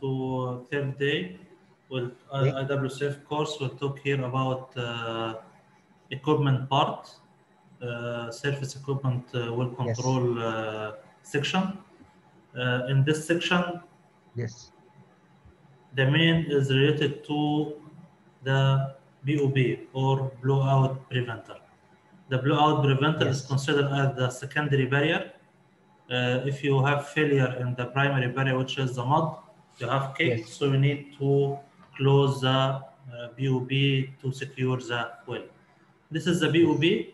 to third day with Okay. IWCF course. We'll talk here about uh, equipment part, uh, surface equipment uh, will Yes. control uh, section. Uh, in this section, Yes. the main is related to the BOB or blowout preventer. The blowout preventer is considered as the secondary barrier. Uh, if you have failure in the primary barrier, which is the mud, you have cake, Yes. so you need to close the uh, BOB to secure the well. This is the BOB.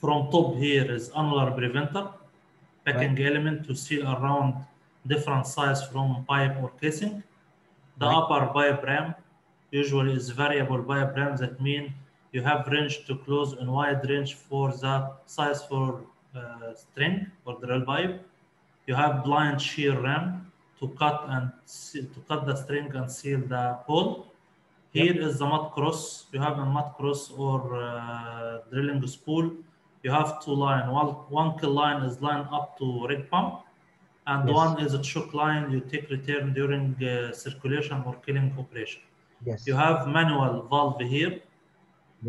From top here is annular preventer, packing element to seal around different size from pipe or casing. The Right. upper pipe ram usually is variable pipe ram. That mean you have range to close and wide range for the size for uh, string or drill pipe. You have blind shear ram to cut and seal, to cut the string and seal the hole. Here is the mud cross. You have a mud cross or uh, drilling spool. You have two line. One, one kill line is lined up to rig pump, and Yes. one is a choke line you take return during uh, circulation or killing operation. Yes. You have manual valve here,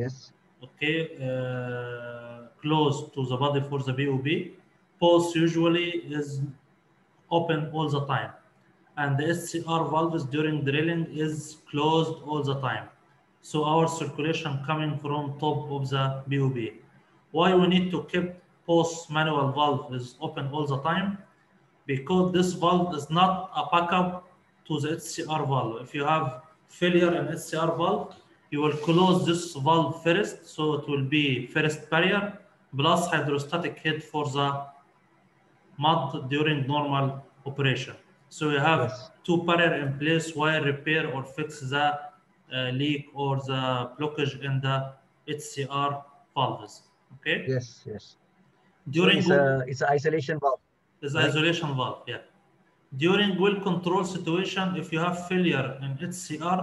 Yes. okay, uh, close to the body for the BOB. Pulse usually is open all the time, and the HCR valves during drilling is closed all the time. So our circulation coming from top of the BOB. Why we need to keep post manual valve is open all the time? Because this valve is not a backup to the HCR valve. If you have failure in HCR valve, you will close this valve first, so it will be first barrier plus hydrostatic head for the mud during normal operation. So you have Yes. two barrier in place while repair or fix the uh, leak or the blockage in the HCR valves. Okay. Yes. Yes. So During it's a it's an isolation valve. It's right? isolation valve, yeah. During well control situation, if you have failure in HCR,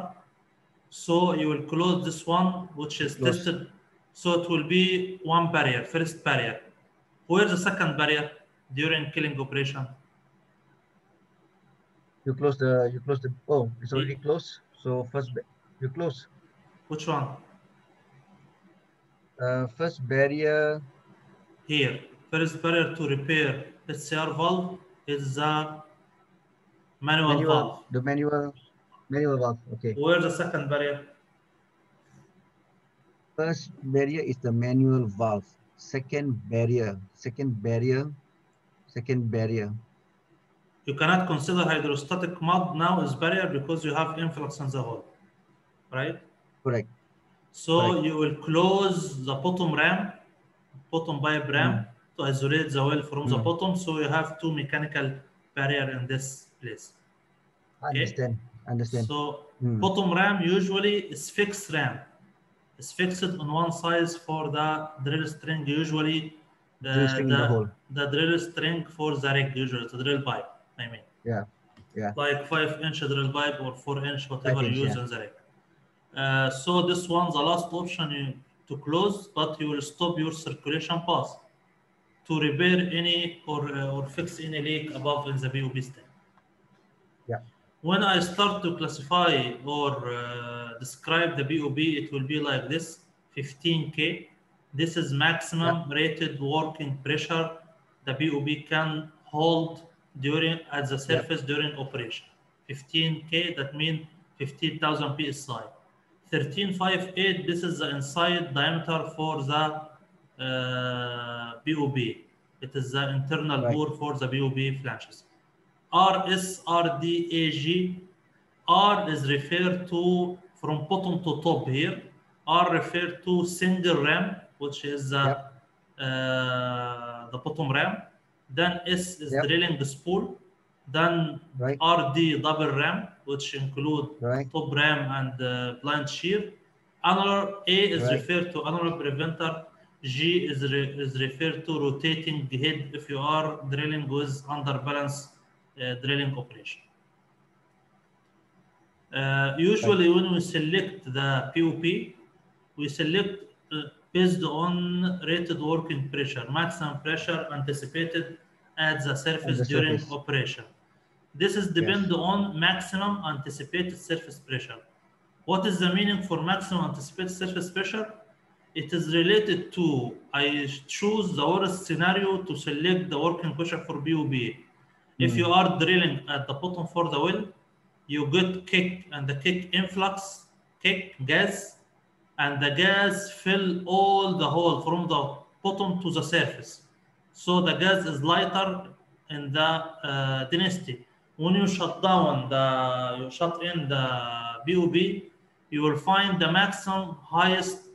so you will close this one, which is Close. tested. So it will be one barrier, first barrier. Where's the second barrier during killing operation? You close the you close the oh it's already closed. So first you close. Which one? Uh, first barrier. Here. First barrier to repair HCR valve is the manual, Manual, valve. the manual manual valve. Okay. Where's the second barrier? First barrier is the manual valve. Second barrier. Second barrier. Second barrier. You cannot consider hydrostatic mud now as barrier because you have influx in the hole, right? Correct. So Correct. you will close the bottom ram, bottom pipe ram to isolate the well from the Mm. bottom. So you have two mechanical barrier in this place. Okay. Understand. Understand. So Mm. bottom ram usually is fixed ram. It's fixed on one side for the drill string. Usually the, Drill string in the the drill string for the rig, usually the drill pipe. I mean. Yeah. Yeah. Like five inch drill pipe or four inch, whatever inch, you use yeah. in the rig. Uh, so this one, the last option you, to close, but you will stop your circulation path to repair any or uh, or fix any leak above in the BOB stem. Yeah. When I start to classify or uh, describe the BOB, it will be like this: 15K. This is maximum rated working pressure the BOB can hold during at the surface during operation. 15K, that means 15,000 psi. 1358, this is the inside diameter for the uh, BOB. It is the internal Right. bore for the BOB flanges. RSRDAG, R is referred to from bottom to top here. R referred to single ram, which is the, Yep. uh, the bottom ram. Then S is Yep. drilling the spool. Then Right. RD double ram, which include Right. top ram and uh, blind shear. Annular A is Right. referred to annular preventer. G is, re- is referred to rotating head if you are drilling with under balance uh, drilling operation. Uh, usually when we select the POP, we select based on rated working pressure, maximum pressure anticipated at the surface the during surface. operation. This is depend on maximum anticipated surface pressure. What is the meaning for maximum anticipated surface pressure? It is related to I choose the worst scenario to select the working pressure for BOB. If Mm. you are drilling at the bottom for the well, you get kick and the kick influx, kick gas, and the gas fill all the hole from the bottom to the surface. So the gas is lighter in the uh, density. When you shut down the, you shut in the BOB, you will find the maximum highest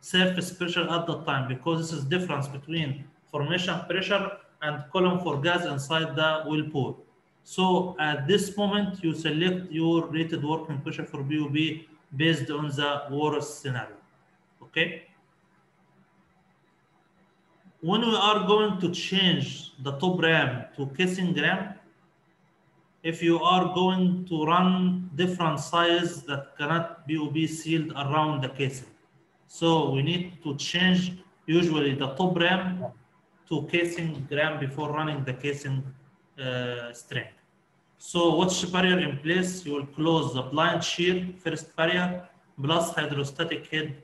surface pressure at that time because this is difference between formation pressure and column for gas inside the well pool. So at this moment, you select your rated working pressure for BOB based on the worst scenario. Okay. When we are going to change the top ram to casing ram, if you are going to run different size that cannot be sealed around the casing. So we need to change usually the top ram to casing ram before running the casing uh, string. So what's the barrier in place? You will close the blind shear first barrier plus hydrostatic head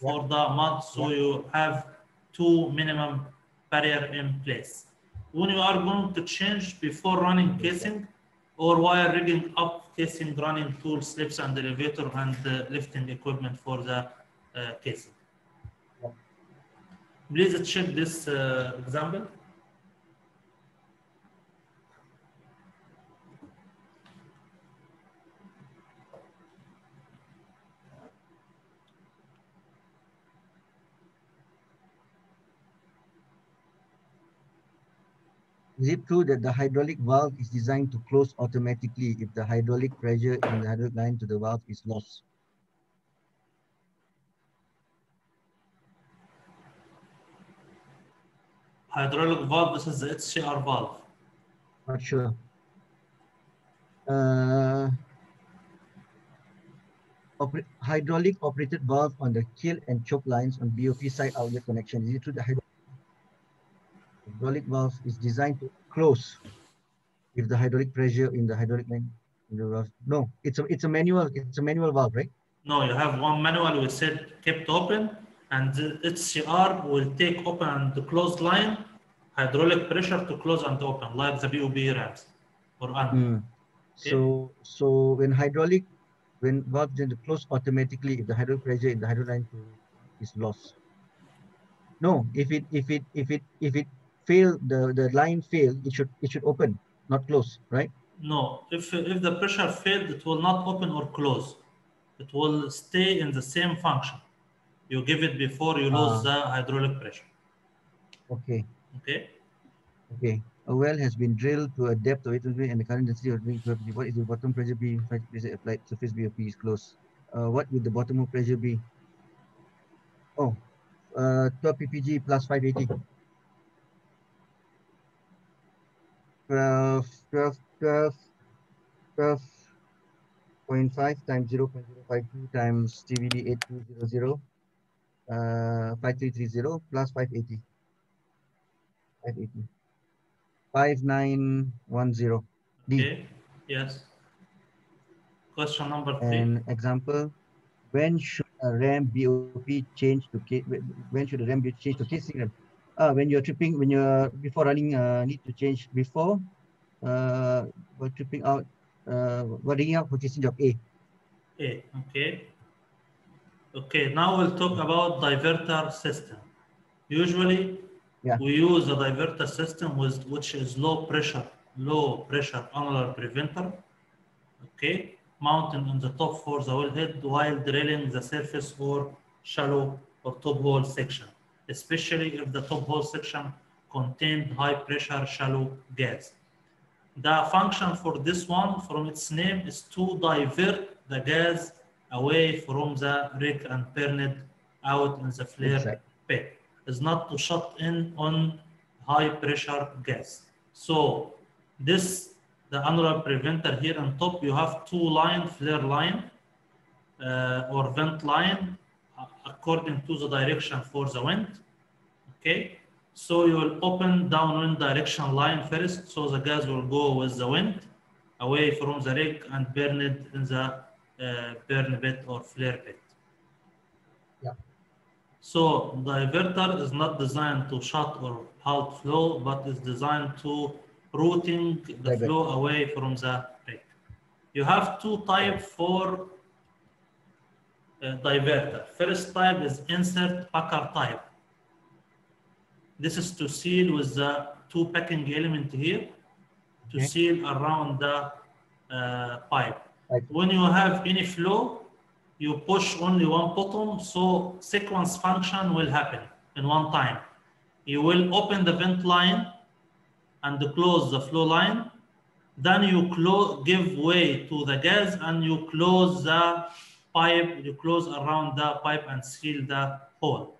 for the mud. So you have two minimum barrier in place. When you are going to change before running casing or while rigging up casing running tool slips and elevator and uh, lifting equipment for the uh, casing. Please check this uh, example. Is it true that the hydraulic valve is designed to close automatically if the hydraulic pressure in the hydraulic line to the valve is lost? Hydraulic valve, this is the HCR valve. Not sure. Uh, oper- hydraulic operated valve on the kill and choke lines on BOP side outlet connection. Is it true the hydro- hydraulic valve is designed to close if the hydraulic pressure in the hydraulic line in the valve? No, it's a it's a manual it's a manual valve, right? No, you have one manual we said kept open, and its HCR will take open and closed line, hydraulic pressure to close and open, like the BOB rams or un. Mm. So so when hydraulic when valve is to close automatically if the hydraulic pressure in the hydraulic line is lost. No, if it if it if it if it fail the the line fail, it should it should open, not close, right? No, if if the pressure failed, it will not open or close. It will stay in the same function. You give it before you lose the hydraulic pressure. Okay, Okay. okay. A well has been drilled to a depth of 800 and the current density of drilling pressure. What is the bottom pressure be? if Pressure applied surface BOP is closed. Uh, what would the bottom of pressure be? Oh, uh, 12 ppg plus 580. 12, 12, 12, 12.5 times 0.052 times TVD 8200, uh, 5330 plus 580. 580. 5910. D. Okay. Yes. Question number three. An example, when should a RAM BOP change to K, when should a RAM be changed to casing RAM? Uh, when you're tripping, when you're before running, uh, need to change before, uh, we're tripping out, uh, rigging out for casing job A. A. Okay. Okay. Now we'll talk about diverter system. Usually, Yeah. we use a diverter system with which is low pressure, low pressure annular preventer. Okay, mounted on the top for the wellhead while drilling the surface or shallow or top hole section, especially if the top hole section contained high pressure shallow gas. The function for this one from its name is to divert the gas away from the rig and burn it out in the flare Exact. pit. Is not to shut in on high pressure gas. So this the annular preventer here on top you have two line flare line uh, or vent line according to the direction for the wind. Okay, so you will open downwind direction line first, so the gas will go with the wind away from the rig and burn it in the uh, burn pit or flare pit. Yeah. So the diverter is not designed to shut or halt flow, but is designed to routing the Divert. flow away from the rig. You have two type for diverter. First type is insert packer type. This is to seal with the two packing element here to Okay. seal around the uh, pipe. Pipe. When you have any flow, you push only one button, so sequence function will happen in one time. You will open the vent line and close the flow line. Then you close, give way to the gas and you close the pipe, you close around the pipe and seal the hole.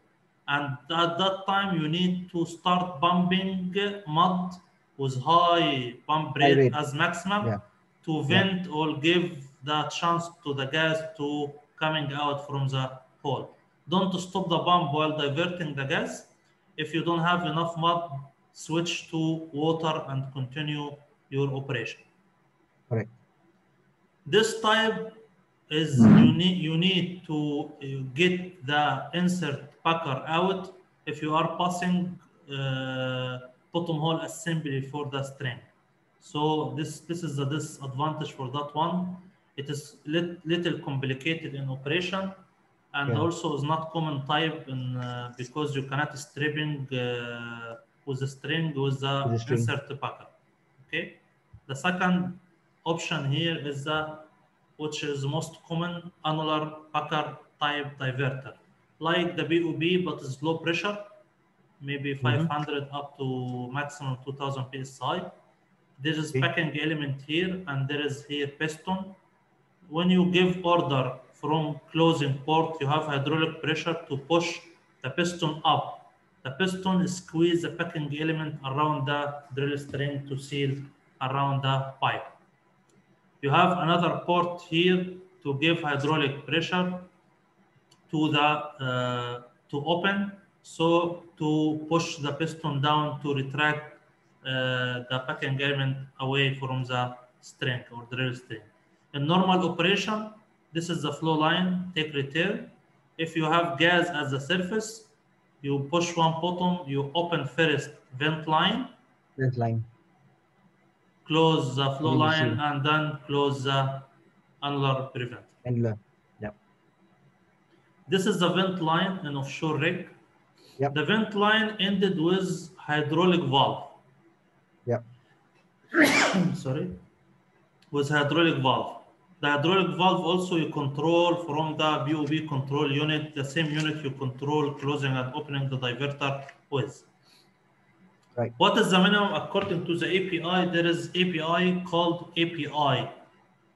And at that time, you need to start pumping mud with high pump rate as maximum Yeah. to vent or give the chance to the gas to coming out from the hole. Don't stop the pump while diverting the gas. If you don't have enough mud, switch to water and continue your operation. Correct. This type is you need you need to get the insert packer out if you are passing uh, bottom hole assembly for the string. So this this is the disadvantage for that one. It is lit, little complicated in operation, and Yeah. also is not common type in uh, because you cannot stripping uh, with the string with the, With the string. insert packer. Okay. The second option here is the which is most common annular packer type diverter, like the BOB, but it's low pressure, maybe mm-hmm. 500 up to maximum 2000 psi. There is Okay. packing element here, and there is here piston. When you give order from closing port, you have hydraulic pressure to push the piston up. The piston squeeze the packing element around the drill string to seal around the pipe. You have another port here to give hydraulic pressure to the uh, to open, so to push the piston down to retract uh, the packing element away from the string or drill string. In normal operation, this is the flow line, take return. If you have gas at the surface, you push one button, you open first vent line, Vent line. Close the flow line, and then close the annular prevent. Annular. This is the vent line in offshore rig. Yep. The vent line ended with hydraulic valve. Yep. Sorry. With hydraulic valve. The hydraulic valve also you control from the BOB control unit, the same unit you control closing and opening the diverter with. Right. What is the minimum according to the API? There is API called API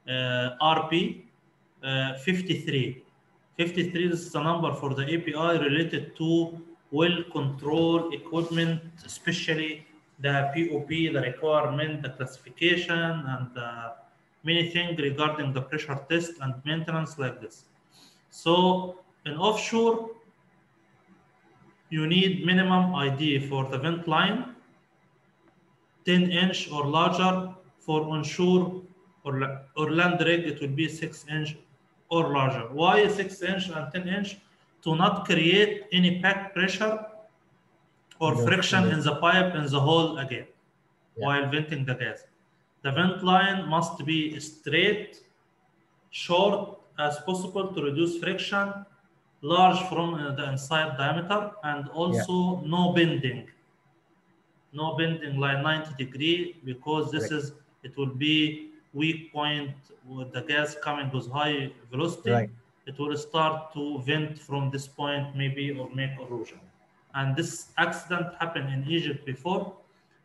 uh, RP uh, 53. 53 is the number for the API related to well control equipment, especially the POP, the requirement, the classification, and uh, many things regarding the pressure test and maintenance like this. So in offshore, you need minimum ID for the vent line, 10 inch or larger. For onshore or, or land rig, it will be 6 inch or larger. Why 6 inch and 10 inch? To not create any back pressure or Yeah, friction yeah. in the pipe in the hole again Yeah. while venting the gas. The vent line must be straight, short as possible to reduce friction, large from uh, the inside diameter, and also no bending. No bending like 90 degree because this Right. is it will be weak point with the gas coming with high velocity. Right. It will start to vent from this point maybe or make erosion. And this accident happened in Egypt before.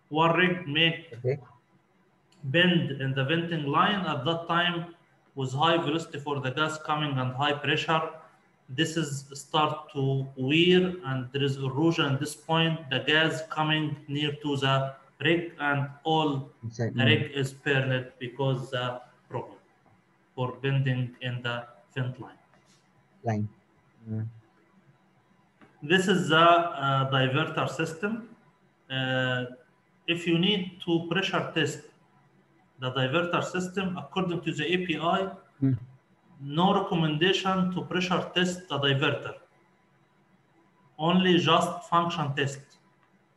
One rig made Okay. bend in the venting line at that time was high velocity for the gas coming and high pressure. This is start to wear and there is erosion at this point. The gas coming near to the rig and all Inside. the rig is burned because the problem for bending in the vent line. Line. Mm. This is the uh, diverter system. Uh, if you need to pressure test the diverter system according to the API Hmm. No recommendation to pressure test the diverter. Only just function test.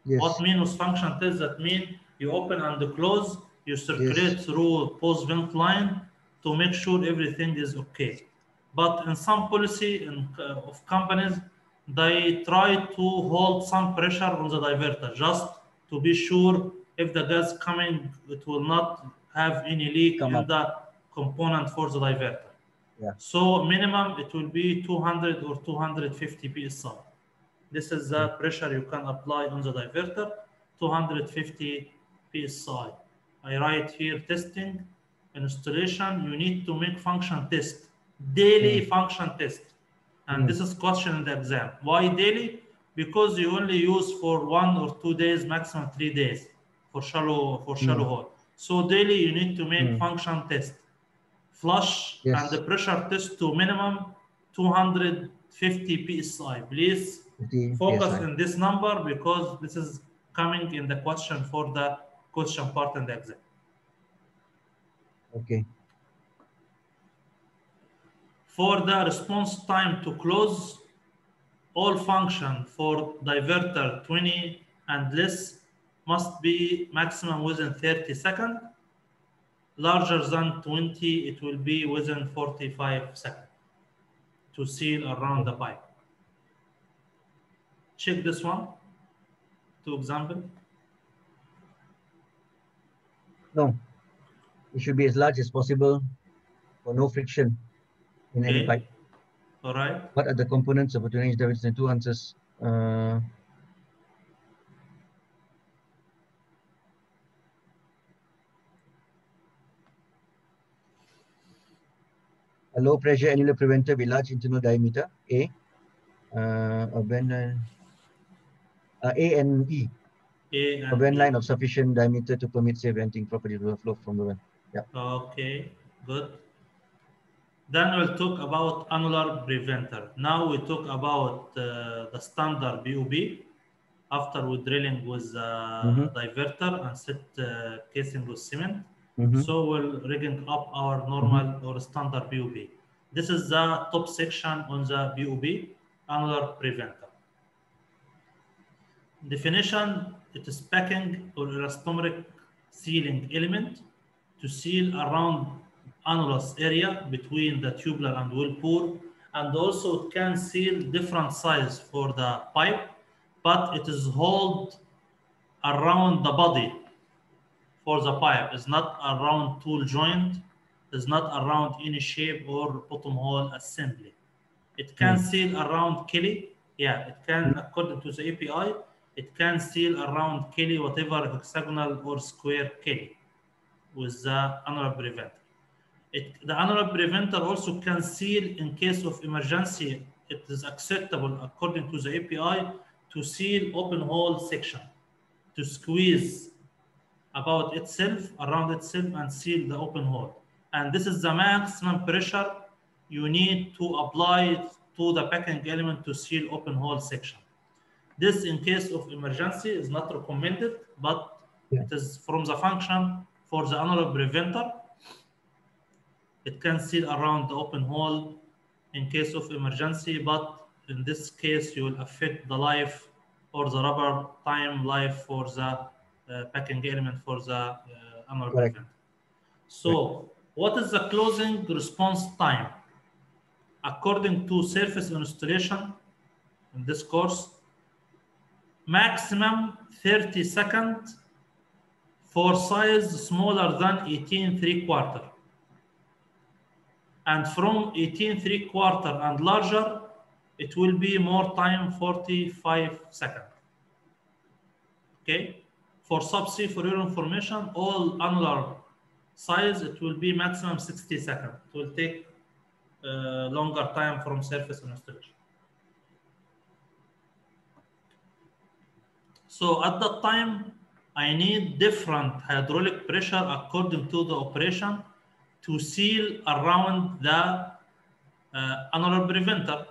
Yes. what means function test? That mean you open and close you circulate through pose vent line to make sure everything is okay. But in some policy in, uh, of companies they try to hold some pressure on the diverter just to be sure if the gas coming it will not have any leak Come in up. the component for the diverter Yeah. so minimum it will be 200 or 250 psi this is the pressure you can apply on the diverter. 250 psi i write here testing installation. You need to make function test daily function test. And Mm. this is question in the exam. Why daily? Because you only use for one or two days maximum three days for shallow for shallow Mm. hole. So daily you need to make Mm. function test flush Yes. and the pressure test to minimum 250 psi please focus PSI. in this number because this is coming in the question for the question part in the exam. Okay. For the response time to close, all function for diverter 20 and less must be maximum within 30 seconds. Larger than 20, it will be within 45 seconds to seal around the pipe. Check this one. Two example. No. It should be as large as possible for no friction in any pipe. All right. What are the components of a 20 inch diameter two answers? Uh, a low pressure annular preventer with large internal diameter A, uh, a bend line, uh, A and E, A a and bend B. line of sufficient diameter to permit safe venting properties of the flow from the vent. Okay, good. Then we'll talk about annular preventer. Now we talk about uh, the standard BOB after we drilling with the Mhm. diverter and set uh, casing with cement. Mhm. So we'll rigging up our normal or standard BOB. This is the top section on the BOB, annular preventer. Definition, it is packing or elastomeric sealing element to seal around annulus area between the tubular and well bore and also it can seal different size for the pipe but it is hold around the body for the pipe it's not around tool joint. It's not around any shape or bottom hole assembly. It can hmm. seal around Kelly yeah it can according to the API it can seal around Kelly whatever hexagonal or square Kelly with the annular preventer. It, the annular preventer also can seal in case of emergency. It is acceptable according to the API to seal open hole section, to squeeze about itself, around itself and seal the open hole. And this is the maximum pressure you need to apply to the packing element to seal open hole section. This in case of emergency is not recommended, but Yeah. it is from the function for the annular preventer. It can seal around the open hole in case of emergency, but in this case, you will affect the life or the rubber time life for the packing element for the uh, Correct. preventer. So, what is the closing response time? According to surface installation in this course, maximum 30 seconds for size smaller than 18 3 quarter. And from 18 3 quarter and larger, it will be more time 45 seconds. Okay? For subsea, for your information, all annular size, it will be maximum 60 seconds. It will take uh, longer time from surface installation. So at that time, I need different hydraulic pressure according to the operation to seal around the uh, annular preventer.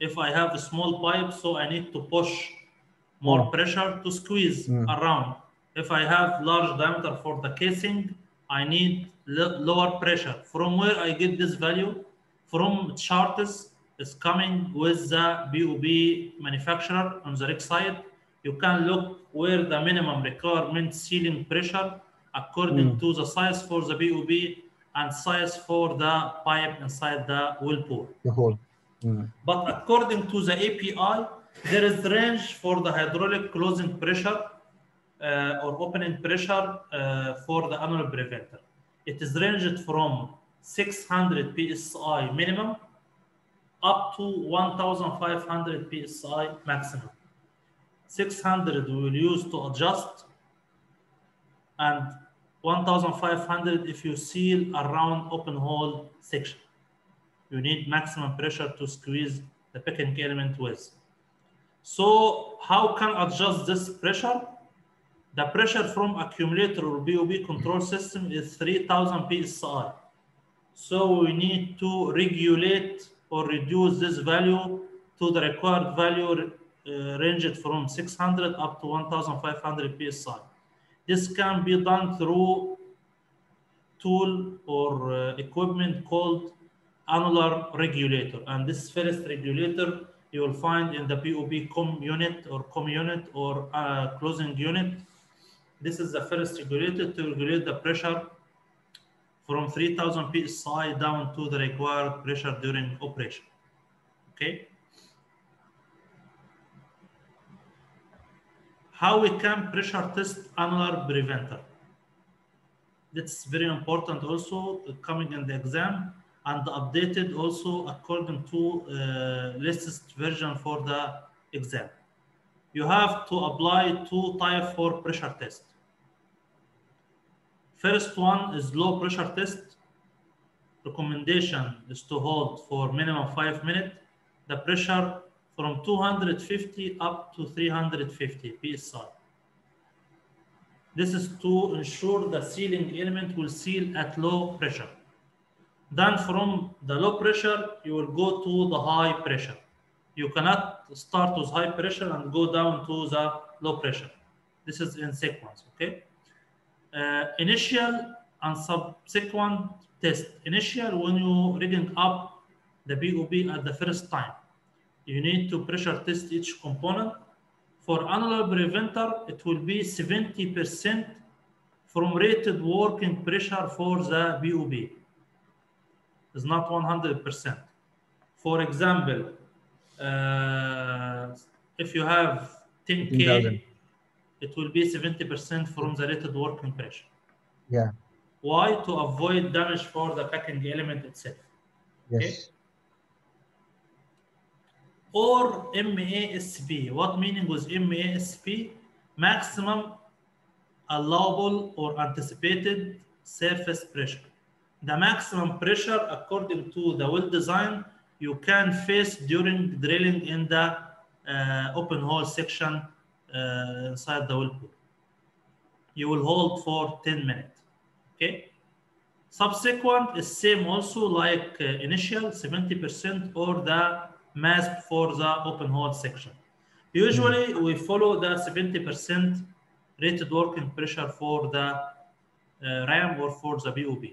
If I have a small pipe, so I need to push more Mm. pressure to squeeze Mm. around. If I have large diameter for the casing, I need lower pressure. From where I get this value? From charts is coming with the BOB manufacturer on the rig side. You can look where the minimum requirement sealing pressure according Mm. to the size for the BOB and size for the pipe inside the well bore. The whole. Mm. But according to the API, there is range for the hydraulic closing pressure uh, or opening pressure uh, for the annular preventer. It is ranged from 600 psi minimum up to 1500 psi maximum. 600 we will use to adjust and 1500 if you seal around open hole section. You need maximum pressure to squeeze the packing element with. So how can adjust this pressure? The pressure from accumulator or BOB control system is 3000 psi. So we need to regulate or reduce this value to the required value uh, ranged from 600 up to 1500 psi. This can be done through tool or uh, equipment called annular regulator. And this first regulator you will find in the POB Koomey unit or Koomey unit or uh, closing unit. This is the first regulator to regulate the pressure from 3000 psi down to the required pressure during operation. Okay. How we can pressure test annular preventer. That's very important also coming in the exam and updated also according to uh, latest version for the exam. You have to apply two type for pressure test. First one is low pressure test. Recommendation is to hold for minimum five minutes. The pressure from 250 up to 350 psi. This is to ensure the sealing element will seal at low pressure. Then from the low pressure, you will go to the high pressure. You cannot start with high pressure and go down to the low pressure. This is in sequence, okay? Uh, initial and subsequent test. Initial, when you rigging up the BOB at the first time, you need to pressure test each component. For annular preventer, it will be 70% from rated working pressure for the BOB. It's not 100%. For example, uh, if you have 10K, 15,000. It will be 70% from the rated working pressure. Yeah. Why? To avoid damage for the packing element itself. Yes. Or MASP. What meaning was MASP? Maximum allowable or anticipated surface pressure. The maximum pressure according to the well design you can face during drilling in the uh, open hole section uh, inside the bore. You will hold for 10 minutes. Okay. Subsequent is same also like uh, initial 70% or the MASP for the open hole section. Usually we follow the 70% rated working pressure for the uh, RAM or for the BOB.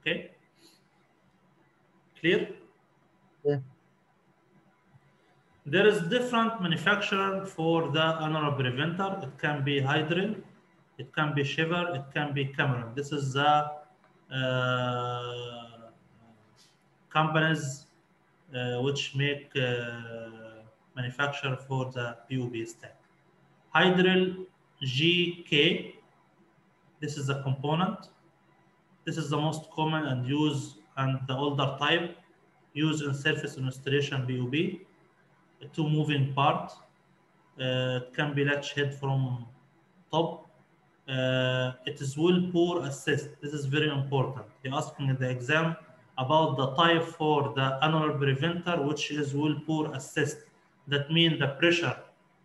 Okay. Clear? Yeah. There is different manufacturer for the annular preventer. It can be Hydril, it can be Shaffer, it can be Cameron. This is the uh, companies uh, which make uh, manufacture for the PUB stack. Hydril GK, this is the component. This is the most common and used and the older type used in surface installation BUB. Two moving part. Uh, it can be latch head from top. Uh, it is well bore assist. This is very important. They are asking in the exam about the type for the annular preventer, which is well bore assist. That means the pressure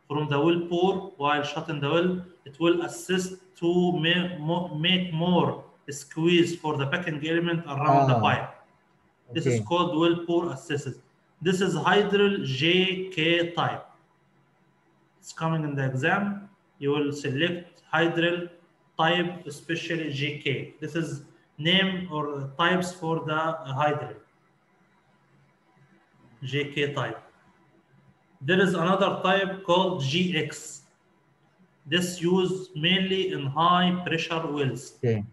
from the well bore while shutting the well, it will assist to make more squeeze for the packing element around the Ah, pipe. This is called well bore assist. This is Hydril GK type. It's coming in the exam. You will select Hydril type, especially GK. This is name or types for the hydrogen. GK type. There is another type called GX. This used mainly in high pressure wells. Okay.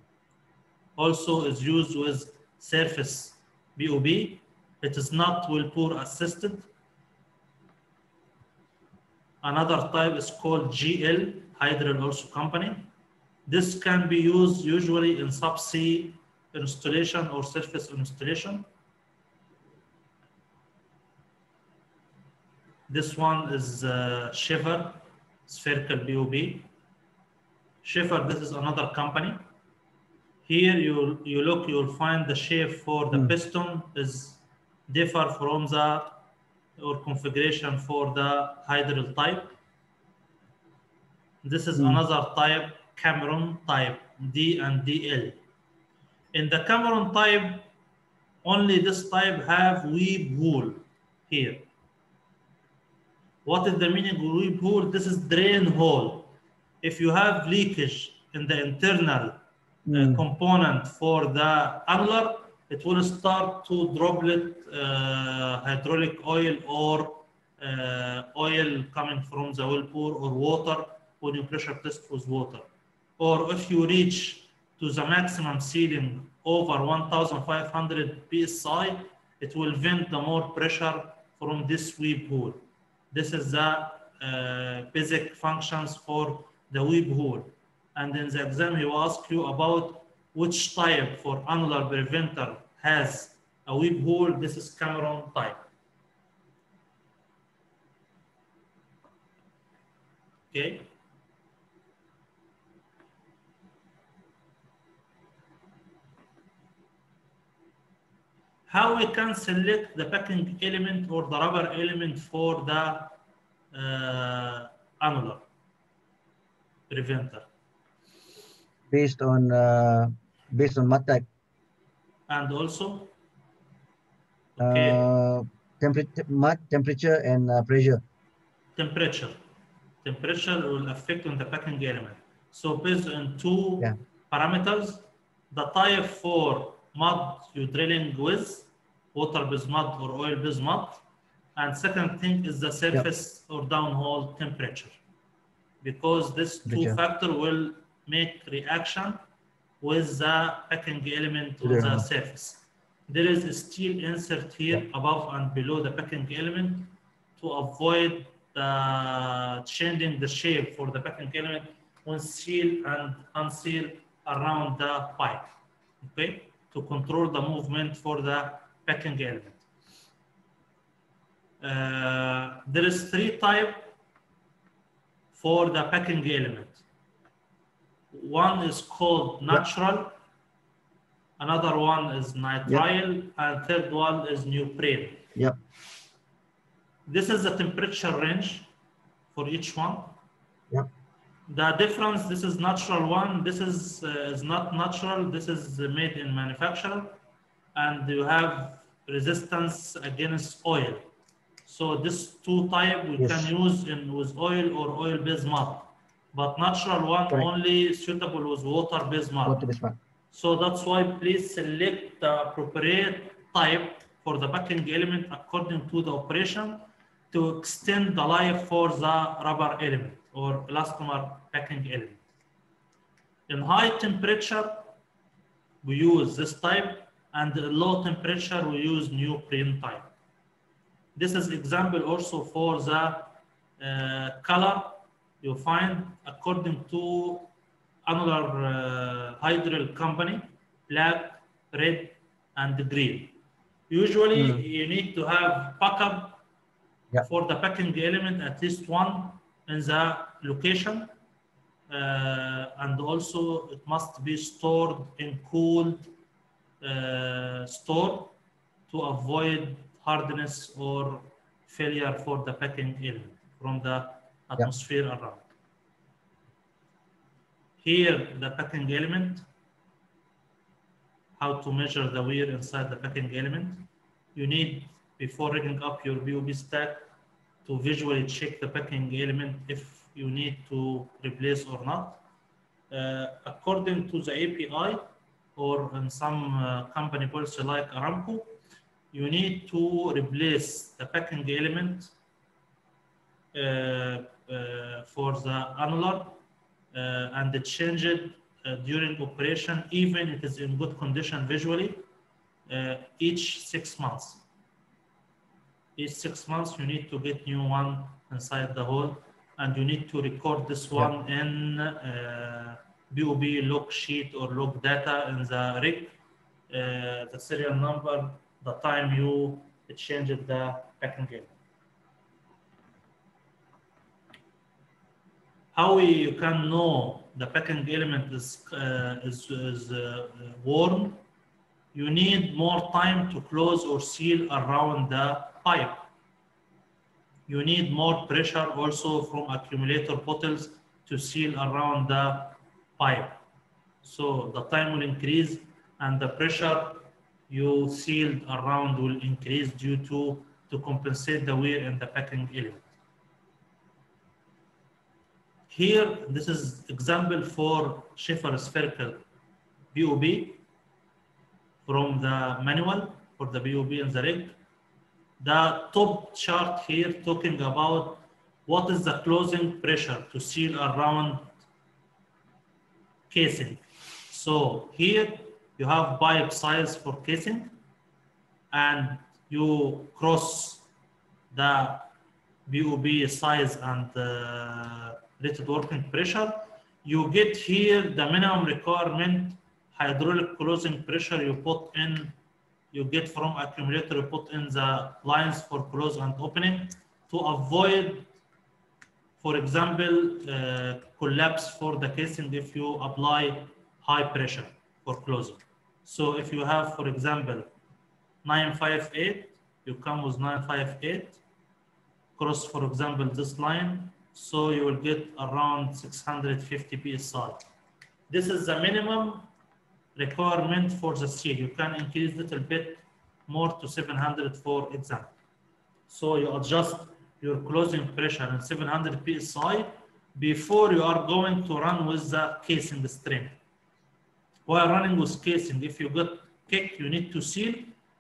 Also is used with surface BOB. It is not well bore assisted. Another type is called GL, Hydril also company. This can be used usually in subsea installation or surface installation. This one is uh, Shaffer, spherical BOB. Shaffer, this is another company. Here you you look, you'll find the shape for the Hmm. piston is differ from the or configuration for the hydril type. This is Hmm. another type, Cameron type, D and DL. In the Cameron type, only this type have weep hole here. What is the meaning of weep hole? This is drain hole. If you have leakage in the internal uh, Mm. component for the annular, it will start to droplet uh, hydraulic oil or uh, oil coming from the well bore or water when you pressure test with water. Or if you reach to the maximum sealing over 1,500 psi, it will vent the more pressure from this sweep hole. This is the uh, basic functions for the weep hole. And in the exam, he will ask you about which type for annular preventer has a weep hole. This is Cameron type. Okay. How we can select the packing element or the rubber element for the uh, annular preventer. Based on uh, based on mud type, And also, okay, uh, temperature, mud temperature and uh, pressure. temperature. Temperature will affect on the packing element. So based on two Yeah. parameters, the type for mud you're drilling with, water-based mud or oil-based mud, and second thing is the surface or downhole temperature. Because this two factor will make reaction with the packing element on Yeah. the surface. There is a steel insert here above and below the packing element to avoid the changing the shape for the packing element when seal and unseal around the pipe. Okay, to control the movement for the packing element. Uh, there is three type for the packing element. One is called natural, another one is nitrile, and third one is neoprene. Yep. This is the temperature range for each one. Yep. The difference, this is natural one, this is, uh, is not natural, this is made in manufacturer, and you have resistance against oil. So this two type we Yes. can use in with oil or oil-based mud, but natural one Correct. only suitable with water-based mud. What to this one? So that's why please select the appropriate type for the packing element according to the operation to extend the life for the rubber element or elastomer packing element. In high temperature, we use this type and in low temperature, we use neoprene type. This is example also for the uh, color you find according to another uh, hydril company, black, red, and green. Usually, Mm. you need to have backup Yeah. for the packing element, at least one in the location. Uh, and also, it must be stored in cooled uh, store to avoid hardness or failure for the packing element from the atmosphere around. Here, the packing element, how to measure the wear inside the packing element. You need, before rigging up your BOB stack, to visually check the packing element if you need to replace or not. uh, according to the API or in some uh, company policy like Aramco, you need to replace the packing element uh, for the annular uh, and change it uh, during operation, even if it is in good condition visually, uh, each six months. Each six months, you need to get new one inside the hole, and you need to record this one in uh, BOB log sheet or log data in the rig, uh, the serial number, the time you changed the packing element. How you can know the packing element is, uh, is, is uh, worn? You need more time to close or seal around the pipe. You need more pressure also from accumulator bottles to seal around the pipe. So the time will increase and the pressure you sealed around will increase due to to compensate the wear in the packing element. Here, this is example for Shaffer spherical BOB from the manual for the BOB and the rig. The top chart here talking about what is the closing pressure to seal around casing. So here you have pipe size for casing and you cross the BOB size and uh, rated working pressure. You get here the minimum requirement hydraulic closing pressure you put in, you get from accumulator, you put in the lines for close and opening to avoid for example, uh, collapse for the casing if you apply high pressure for closing. So if you have, for example, 958, you come with 958, cross, for example, this line, so you will get around 650 psi. This is the minimum requirement for the seal. You can increase a little bit more to 700 for example. So you adjust your closing pressure in 700 psi before you are going to run with the casing string. While running with casing, if you get kick, you need to seal.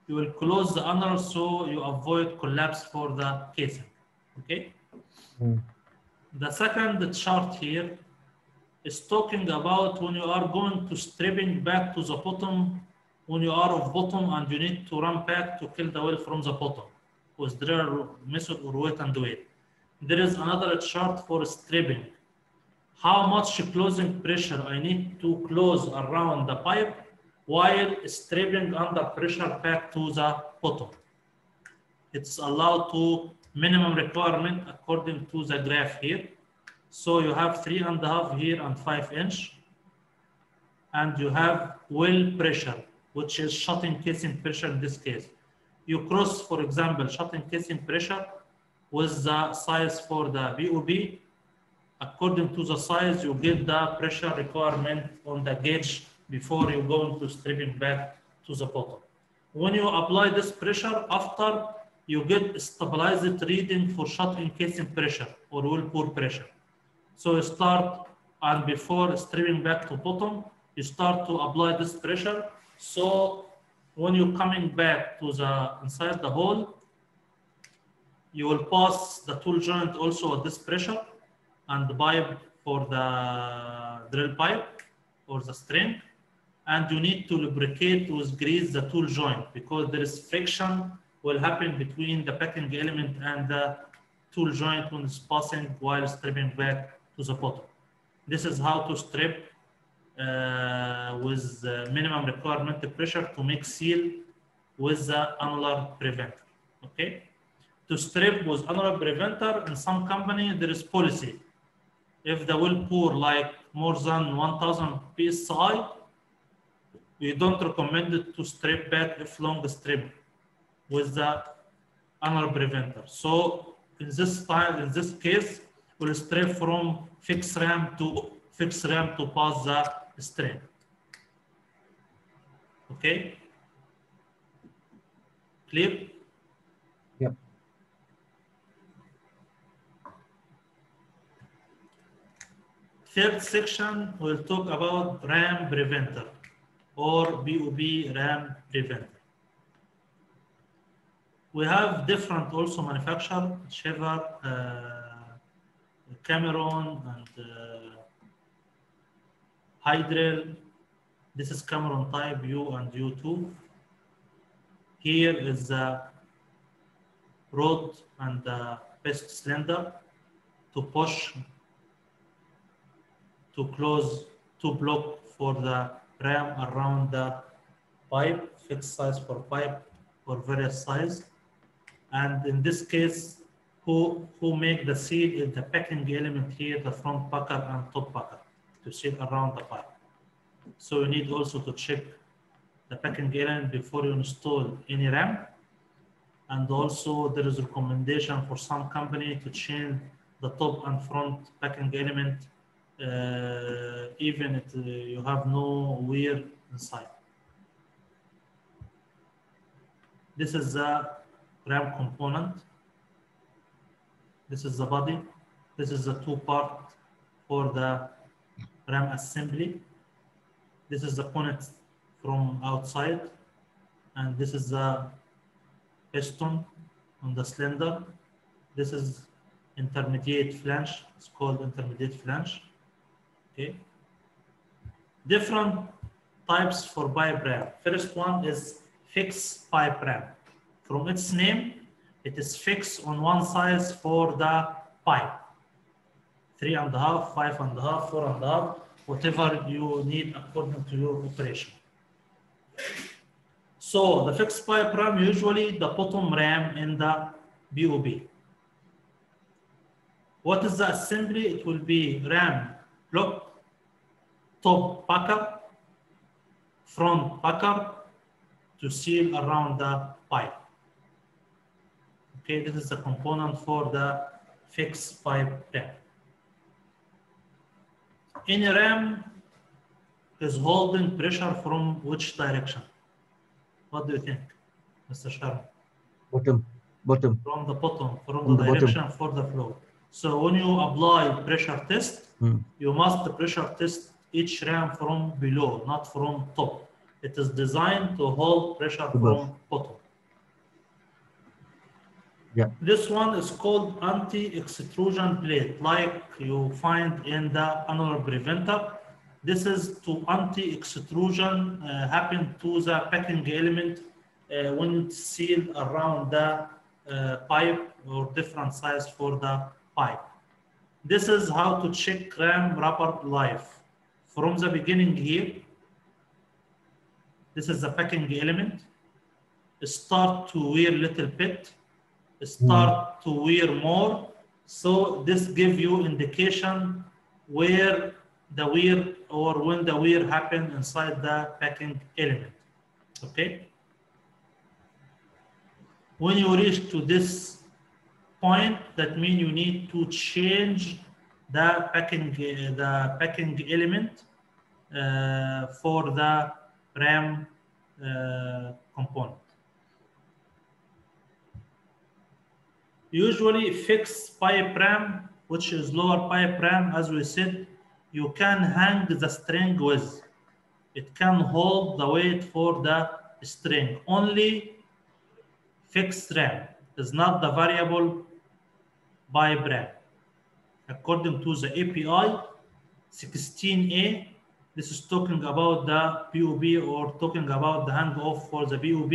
You will close the annular so you avoid collapse for the casing. Okay. Mm. The second chart here is talking about when you are going to stripping back to the bottom, when you are of bottom and you need to run back to kill the whale from the bottom with driller method or wait and weight. There is another chart for stripping. How much closing pressure I need to close around the pipe while stripping under pressure back to the bottom. It's allowed to minimum requirement according to the graph here. So you have three and a half here and five inch. And you have well pressure, which is shut-in casing pressure in this case you cross, for example, shut-in casing pressure with the size for the BOB. According to the size, you get the pressure requirement on the gauge before you go into stripping back to the bottom. When you apply this pressure, after you get stabilized reading for shut-in casing pressure or pour pressure. So you start, and before streaming back to bottom, you start to apply this pressure. So when you're coming back to the inside the hole, you will pass the tool joint also at this pressure and the pipe for the drill pipe or the string. And you need to lubricate with grease the tool joint because there is friction will happen between the packing element and the tool joint when it's passing while stripping back to the bottom. This is how to strip uh, with minimum requirement pressure to make seal with the annular preventer. Okay, to strip with annular preventer in some company there is policy. If the well pour like more than 1000 psi, we don't recommend it to strip back if long strip with the annular preventer. So in this time, in this case, we'll strip from fixed ram to fixed ram to pass the string. Okay? Clear? Yep. third section we'll talk about RAM preventer or BOB RAM preventer. We have different also manufacturer, Shaffer, uh, Cameron, and uh, Hydril. This is Cameron type U and U2. Here is the rod and the piston cylinder to push to close to block for the ram around the pipe, fixed size for pipe or various size. And in this case, who, who make the seal is the packing element here, the front packer and top packer to seal around the pipe. So you need also to check the packing element before you install any ram. And also there is a recommendation for some company to change the top and front packing element uh, even if uh, you have no wear inside. This is the ram component. This is the body. This is the two part for the ram assembly. This is the bonnet from outside. And this is the piston on the cylinder. This is intermediate flange. It's called intermediate flange. Okay. Different types for pipe ram. First one is fixed pipe ram. From its name, it is fixed on one size for the pipe. Three and a half, five and a half, four and a half, whatever you need according to your operation. So the fixed pipe ram usually the bottom ram in the BOB. What is the assembly? It will be ram block, top packer, front packer to seal around the pipe. Okay, this is the component for the fixed pipe ram. Any ram is holding pressure from which direction? What do you think, Mr. Sharma? Bottom, bottom. From the bottom, from, From the, the bottom. direction for the flow. So when you apply pressure test, Hmm. you must pressure test each ram from below, not from top. It is designed to hold pressure Above. from bottom. Yeah. This one is called anti-extrusion plate, like you find in the annular preventer. This is to anti-extrusion uh, happen to the packing element uh, when it's sealed around the uh, pipe or different size for the pipe. This is how to check ram rubber life. From the beginning here, this is the packing element. Start to wear little bit, start to wear more. So this give you indication where the wear or when the wear happen inside the packing element. Okay. When you reach to this point, that means you need to change the packing uh, the packing element uh, for the RAM uh, component. Usually fixed pipe ram, which is lower pipe ram, as we said, you can hang the string with. It can hold the weight for the string. Only fixed ram is not the variable pipe ram. According to the API 16A, this is talking about the BOB or talking about the hang off for the BOB.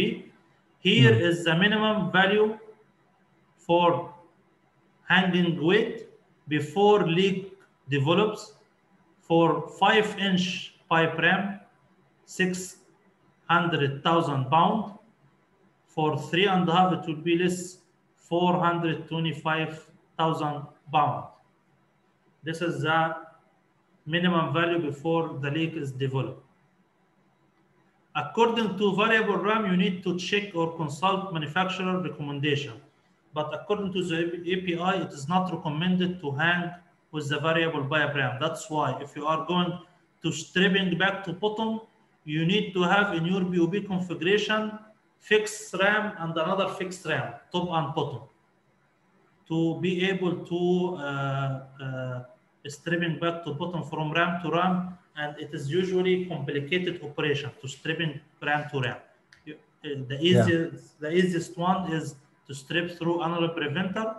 Here hmm. is the minimum value for hanging weight before leak develops for 5 inch pipe ram 600,000 pound. For three and a half it will be less 425,000 pound. This is the minimum value before the leak is developed. According to variable ram you need to check or consult manufacturer recommendation but according to the API, it is not recommended to hang with the variable pipe ram. That's why if you are going to stripping back to bottom, you need to have in your BOB configuration fixed RAM and another fixed RAM, top and bottom, to be able to uh, uh, stripping back to bottom from ram to ram, and it is usually complicated operation to stripping ram to ram. Uh, The easiest, the easiest one is to strip through another preventer,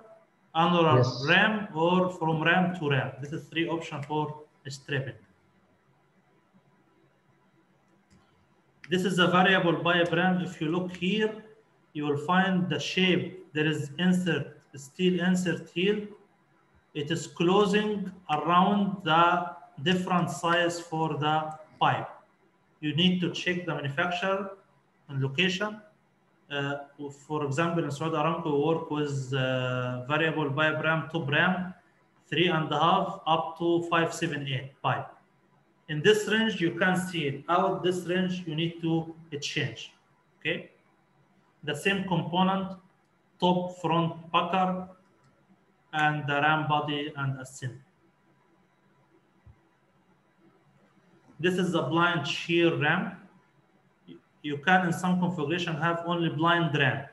another Yes. ram, or from ram to ram. This is three options for stripping. This is a variable pipe ram. If you look here, you will find the shape. There is insert, steel insert here. It is closing around the different size for the pipe. You need to check the manufacturer and location. Uh, for example, in Saudi Aramco, we work with uh, variable pipe ram, top ram, three and a half up to 578 pipe. In this range, you can see it. Out this range, you need to change. Okay. The same component, top, front, packer, and the ram body and assembly. This is a blind shear ram. You can, in some configuration, have only blind ram.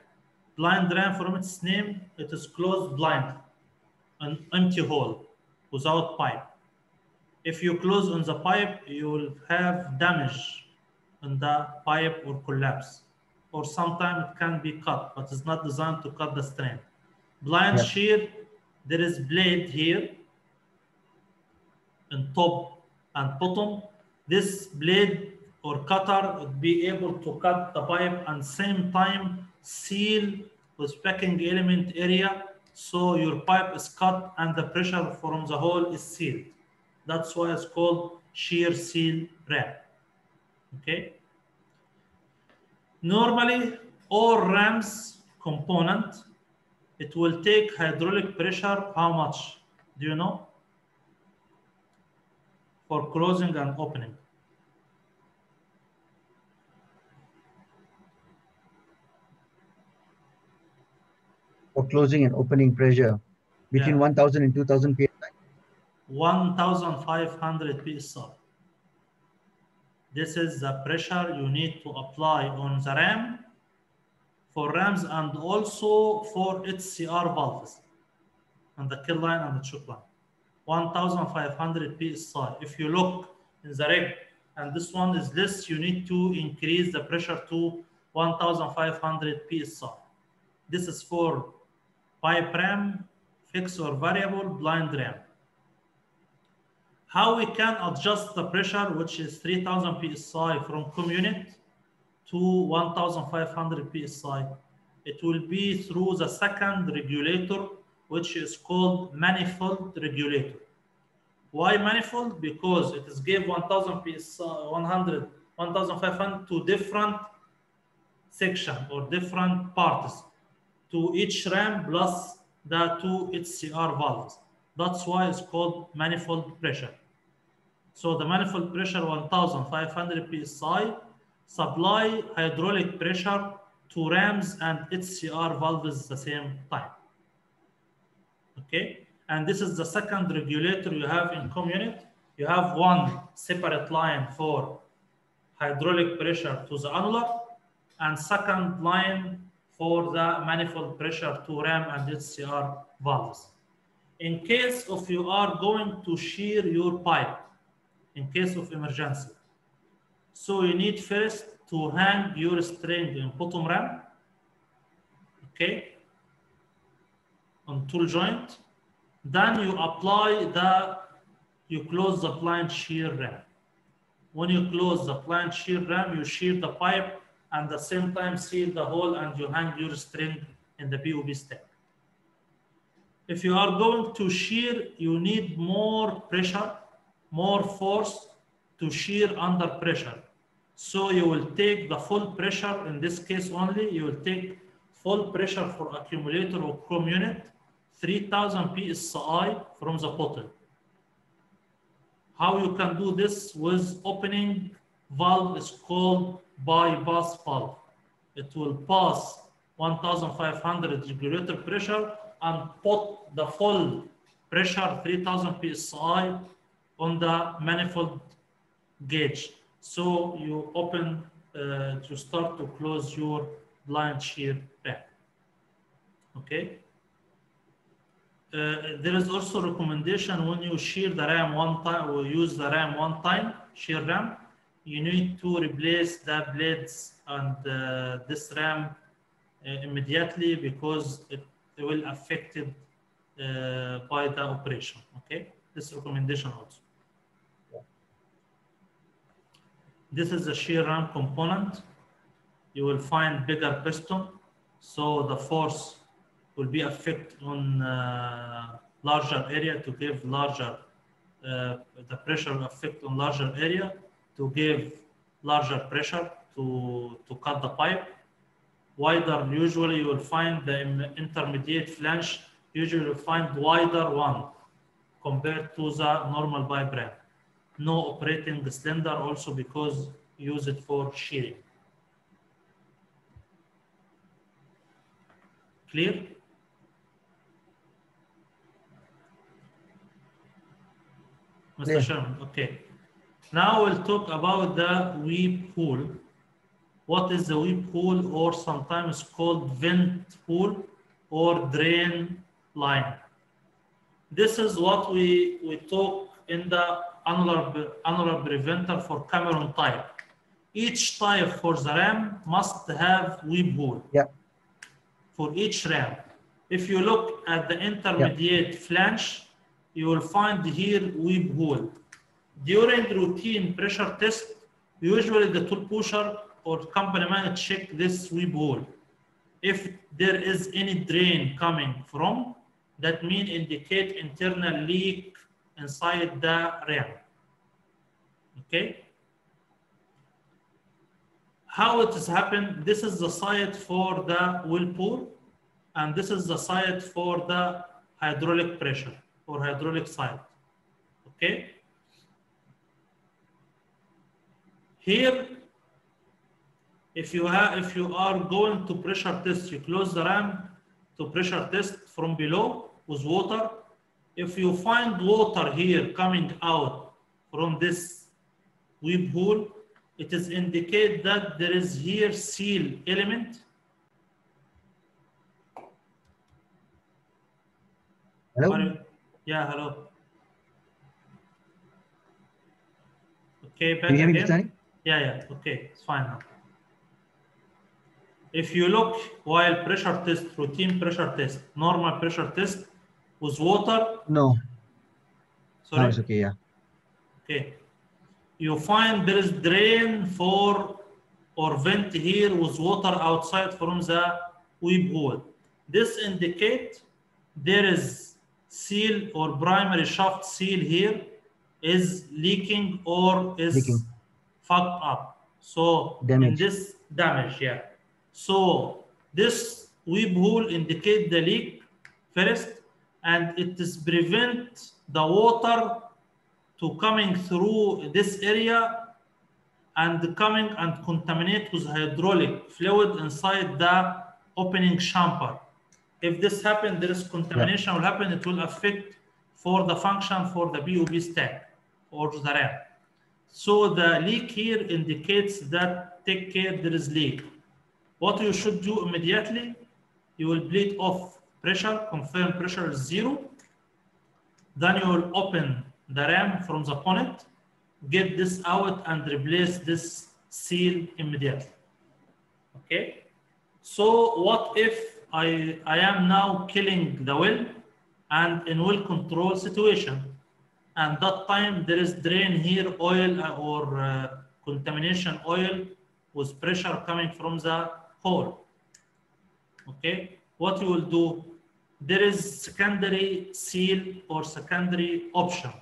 Blind ram, from its name, it is closed blind, an empty hole without pipe. If you close on the pipe, you will have damage on the pipe or collapse. Or sometimes it can be cut, but it's not designed to cut the strain. Blind Yeah. shear, there is blade here in top and bottom. This blade or cutter would be able to cut the pipe and same time seal with packing element area so your pipe is cut and the pressure from the hole is sealed. That's why it's called shear seal ram. Okay. Normally, all rams component, it will take hydraulic pressure. How much? Do you know? For closing and opening. For closing and opening pressure between Yeah. 1000 and 2000 psi. 1500 psi. This is the pressure you need to apply on the ram for rams and also for HCR valves on the kill line and the choke line. 1500 psi. If you look in the rig and this one is this, you need to increase the pressure to 1500 psi. This is for pipe ram, fixed or variable, blind ram. How we can adjust the pressure, which is 3000 psi from Koomey unit to 1500 psi. It will be through the second regulator, which is called manifold regulator. Why manifold? Because it is give 1000 psi, 100, 1500 to different section or different parts to each ram plus the two HCR valves. That's why it's called manifold pressure. So the manifold pressure 1500 psi supply hydraulic pressure to rams and HCR valves the same time. Okay, and this is the second regulator you have in Koomey unit. You have one separate line for hydraulic pressure to the annular and second line for the manifold pressure to ram and HCR valves. In case of you are going to shear your pipe, in case of emergency. So you need first to hang your string in bottom ram, okay, on tool joint. Then you apply the, you close the blind shear ram. When you close the blind shear ram, you shear the pipe and the same time seal the hole and you hang your string in the BOP step. If you are going to shear, you need more pressure, more force to shear under pressure. So you will take the full pressure, in this case only, you will take full pressure for accumulator or Koomey unit, 3000 psi from the bottle. How you can do this with opening valve is called bypass valve. It will pass 1500 regulator pressure and put the full pressure 3000 psi on the manifold gauge. So you open uh, to start to close your blind shear back. Okay. uh, there is also recommendation when you shear the RAM one time or use the RAM one time, shear RAM, you need to replace the blades and uh, this RAM uh, immediately because it, will affect it uh, by the operation. Okay, this recommendation also. This is the shear ram component. You will find bigger piston, so the force will be affect on uh, larger area to give larger, uh, the pressure affect on larger area to give larger pressure to, to cut the pipe. Wider, usually you will find the intermediate flange, usually you find wider one compared to the normal pipe ram. No operating the cylinder also because use it for shearing. Clear? Mr. Clear. Sherman, okay. Now we'll talk about the weep hole. What is the weep hole or sometimes called vent hole or drain line? This is what we, we talk in the annular, annular preventer for Cameron type. Each type for the RAM must have weep hole. Yeah. For each RAM. If you look at the intermediate flange, you will find here weep hole. During routine pressure test, usually the tool pusher or company man check this weep hole. If there is any drain coming from, that mean indicate internal leak inside the RAM. Okay? How it has happened, this is the site for the well bore, and this is the site for the hydraulic pressure or hydraulic side. Okay? Here, if you have, if you are going to pressure test, you close the ram to pressure test from below with water. If you find water here coming out from this weep hole, it is indicate that there is here seal element. Hello? You- Yeah, hello. Okay, back Can you hear me, again. Yeah, yeah, okay, it's fine now. If you look while pressure test, routine pressure test, normal pressure test with water, No. No, sorry, it's okay, yeah. okay, you find there is drain for or vent here with water outside from the weep hole. This indicate there is seal or primary shaft seal here is leaking or is Leaking. Fucked up. So in Damage. this damage, yeah. So this weep hole indicate the leak first, and it is prevent the water to coming through this area and coming and contaminate with hydraulic fluid inside the opening chamber. If this happen, there is contamination will happen. It will affect for the function for the BOB stack or the RAM. So the leak here indicates that take care there is leak. What you should do immediately, you will bleed off pressure, confirm pressure is zero. Then you will open the RAM from the bonnet, get this out and replace this seal immediately. Okay. So what if I, I am now killing the well and in well control situation? And that time there is drain here oil uh, or uh, contamination oil with pressure coming from the hole. Okay, what you will do, there is secondary seal or secondary option.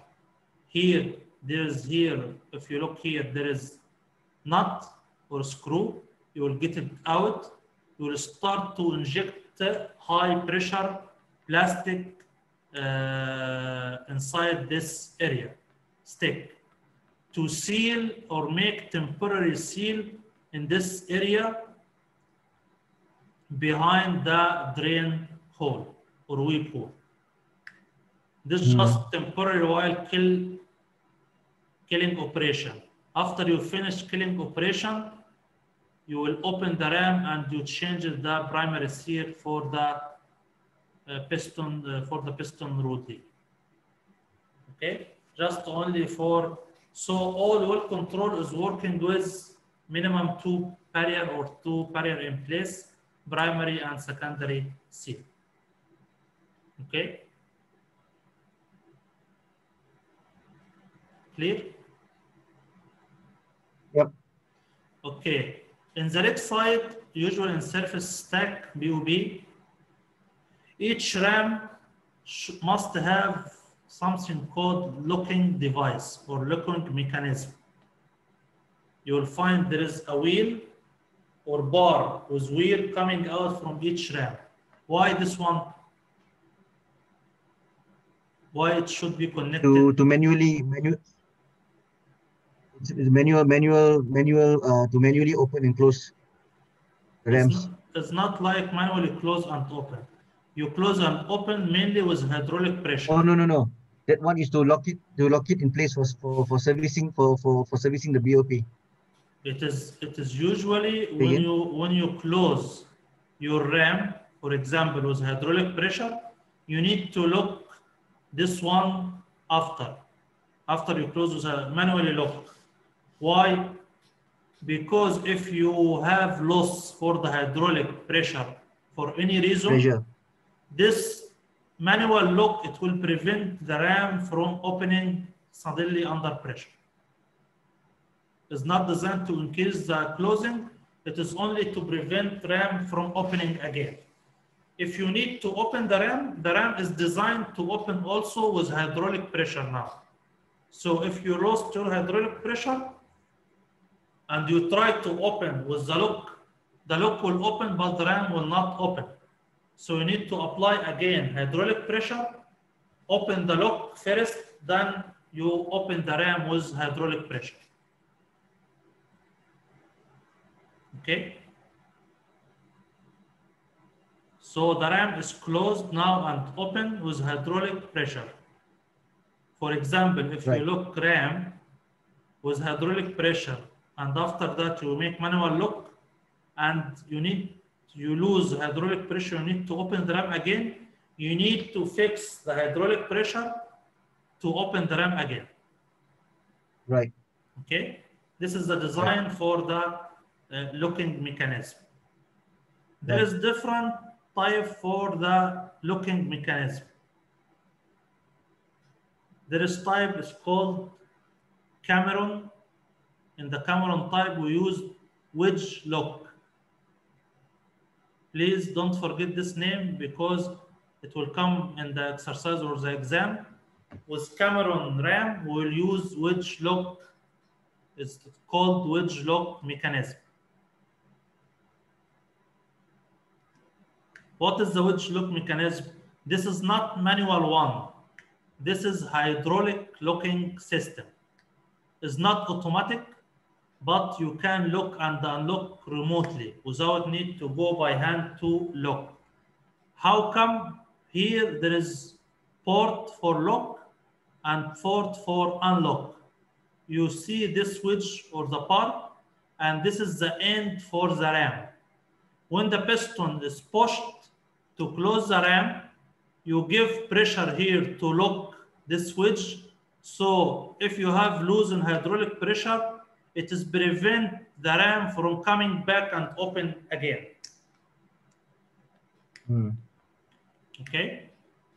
Here, there is here, if you look here, there is nut or screw, you will get it out, you will start to inject high pressure plastic uh, inside this area, stick, to seal or make temporary seal in this area behind the drain hole or weep hole. This Hmm. just temporary while kill killing operation. After you finish killing operation, you will open the RAM and you change the primary seal for the piston uh, for the piston route. Okay, just only for so all well control is working with minimum two barrier or two barrier in place, primary and secondary seal. Okay. Clear? Yep. Okay. In the left side, usually in surface stack BOB, each RAM must have something called locking device or locking mechanism. You will find there is a wheel or bar with wheel coming out from each RAM. Why this one? Why it should be connected? To to manually manual it's manual manual manual uh, to manually open and close rams. It's not, it's not like manually close and open. You close and open mainly with hydraulic pressure. Oh no no no. That one is to lock it to lock it in place for for, for servicing for, for for servicing the BOP. It is it is usually when you when you close your ram, for example, with hydraulic pressure, you need to lock this one after after you close with a manually lock. Why? Because if you have loss for the hydraulic pressure for any reason, Pressure. This manual lock it will prevent the ram from opening suddenly under pressure. It's not designed to increase the closing. It is only to prevent ram from opening again. If you need to open the ram the ram is designed to open also with hydraulic pressure now. So if you lost your hydraulic pressure and you try to open with the lock the lock will open but the ram will not open so you need to apply again hydraulic pressure, open the lock first, then you open the ram with hydraulic pressure. Okay? So the ram is closed now and open with hydraulic pressure. For example, if Right. you look ram with hydraulic pressure and after that you make manual lock and you need you lose hydraulic pressure, you need to open the ram again, you need to fix the hydraulic pressure to open the ram again. Right. Okay, this is the design for the uh, locking mechanism. There Right. is different type for the locking mechanism. There is type is called Cameron. In the Cameron type, we use wedge lock. Please don't forget this name because it will come in the exercise or the exam. With Cameron RAM, we will use wedge lock. It's called wedge lock mechanism. What is the wedge lock mechanism? This is not manual one. This is hydraulic locking system. It's not automatic, but you can lock and unlock remotely without need to go by hand to lock. How come here there is port for lock and port for unlock? You see this switch or the part, and this is the end for the ram. When the piston is pushed to close the ram, you give pressure here to lock this switch. So if you have losing hydraulic pressure, it is prevent the ram from coming back and open again. Hmm. Okay,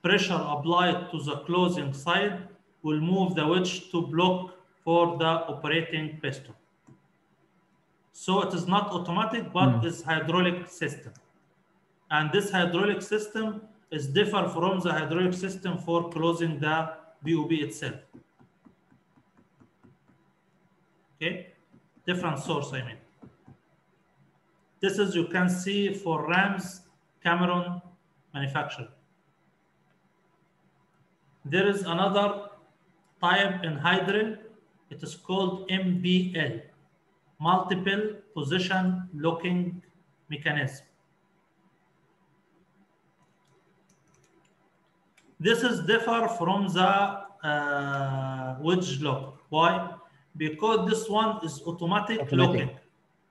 pressure applied to the closing side will move the wedge to block for the operating piston. So it is not automatic, but Hmm. it's hydraulic system. And this hydraulic system is different from the hydraulic system for closing the BOB itself. Okay, different source, I mean. This is, you can see for Rams Cameron manufacturer. There is another type in Hydril. It is called MPL, multiple position locking mechanism. This is differ from the uh, wedge lock. Why? Because this one is automatic, Automatic. locking.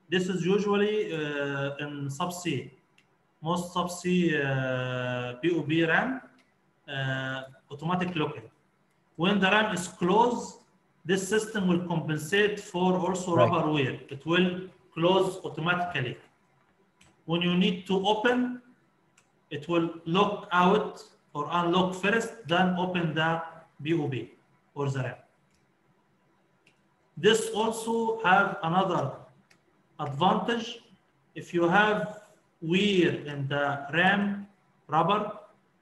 This is usually uh, in subsea. most subsea uh, POB RAM uh, automatic locking. When the RAM is closed, this system will compensate for also Right. rubber wear. It will close automatically. When you need to open, it will lock out or unlock first, then open the BOB or the RAM. This also have another advantage. If you have wear in the uh, RAM rubber,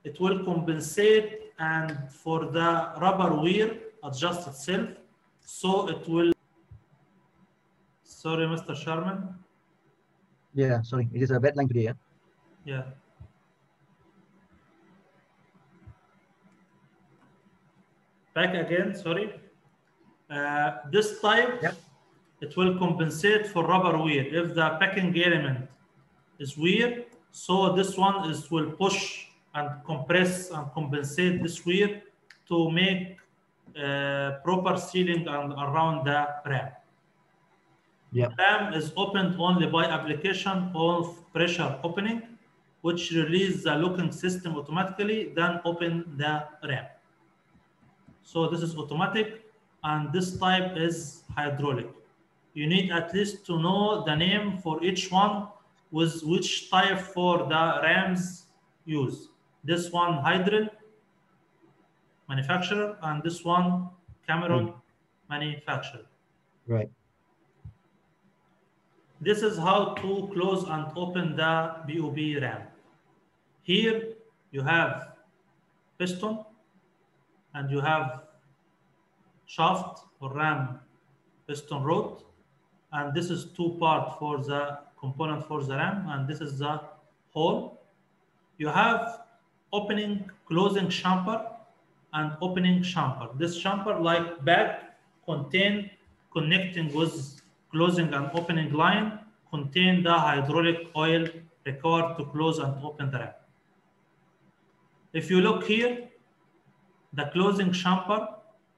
it will compensate and for the rubber wear adjust itself. So it will, sorry, Mr. Sharman. Yeah, sorry, it is a bad line today. Yeah? Yeah. Back again, sorry. Uh, this type, Yep. it will compensate for rubber wear. If the packing element is wear, so this one is will push and compress and compensate this wear to make uh, proper sealing and around the RAM. Yep. RAM is opened only by application of pressure opening, which release the locking system automatically, then open the RAM. So this is automatic, and this type is hydraulic. You need at least to know the name for each one with which type for the RAMs use. This one Hydril manufacturer, and this one Cameron manufacturer. Right. This is how to close and open the BOB RAM. Here you have piston and you have shaft or ram piston rod and this is two part for the component for the ram and this is the hole. You have opening closing chamber and opening chamber. This chamber like bag contain connecting with closing and opening line contain the hydraulic oil required to close and open the ram. If you look here, the closing chamber,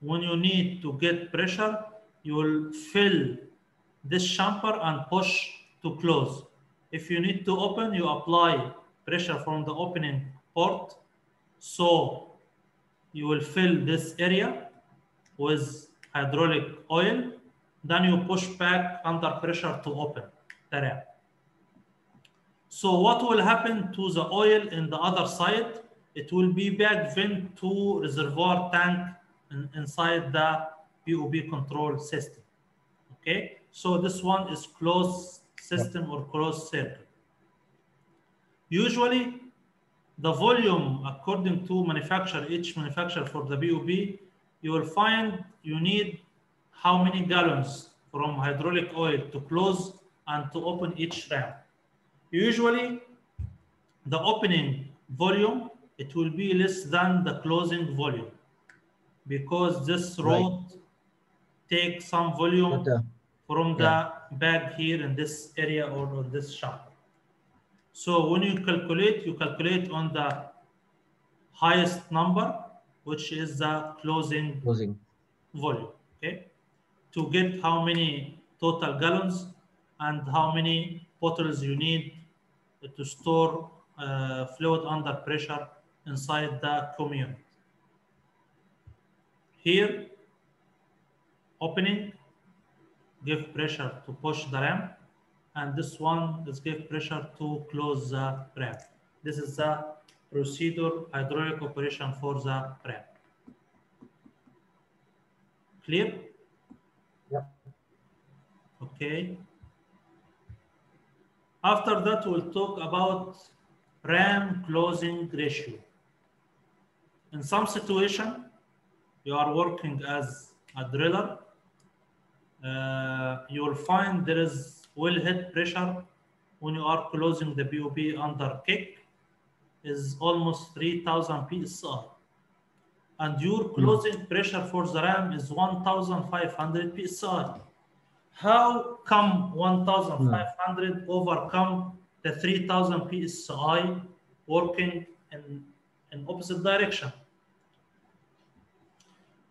when you need to get pressure, you will fill this chamber and push to close. If you need to open, you apply pressure from the opening port. So you will fill this area with hydraulic oil. Then you push back under pressure to open the ram. So what will happen to the oil in the other side? It will be back vent to reservoir tank in- inside the POB control system. Okay, so this one is closed system or closed circuit. Usually, the volume according to manufacturer, each manufacturer for the BOB, you will find you need how many gallons from hydraulic oil to close and to open each ram. Usually, the opening volume, it will be less than the closing volume because this Right. takes some volume from the bag here in this area or on this shaft. So when you calculate, you calculate on the highest number, which is the closing closing. volume, okay? To get how many total gallons and how many bottles you need to store uh, fluid under pressure inside the commune. Here, opening, give pressure to push the ram, and this one is give pressure to close the ram. This is the procedure hydraulic operation for the ram. Clear? Yep. Okay. After that, we'll talk about RAM closing ratio. In some situation, you are working as a driller, uh, you will find there is wellhead pressure when you are closing the BOB under kick is almost 3000 psi. And your closing pressure for the ram is 1500 psi. How come 1500 overcome the 3000 psi working in, in opposite direction?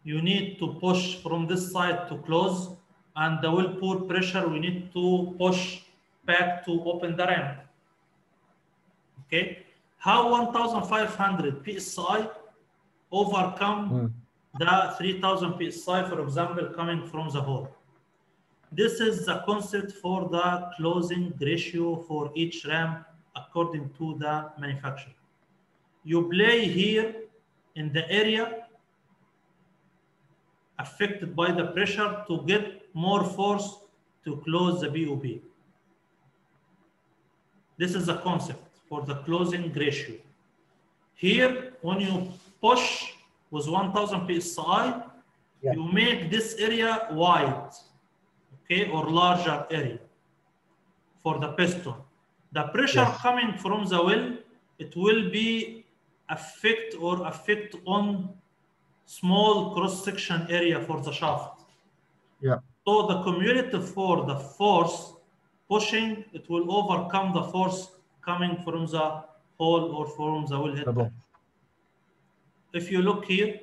You need to push from this side to close and the well bore pressure we need to push back to open the ram. Okay, how 1,500 psi overcome Mm. the 3,000 psi, for example, coming from the hole? This is the concept for the closing ratio for each ramp according to the manufacturer. You play here in the area affected by the pressure to get more force to close the BOP. This is the concept for the closing ratio. Here, when you push with 1000 psi, Yeah. you make this area wide, okay, or larger area for the piston. The pressure Yes. coming from the well, it will be affect or affect on small cross section area for the shaft. Yeah. So the cumulative for the force pushing, it will overcome the force coming from the hole or from the wellhead. Above. If you look here,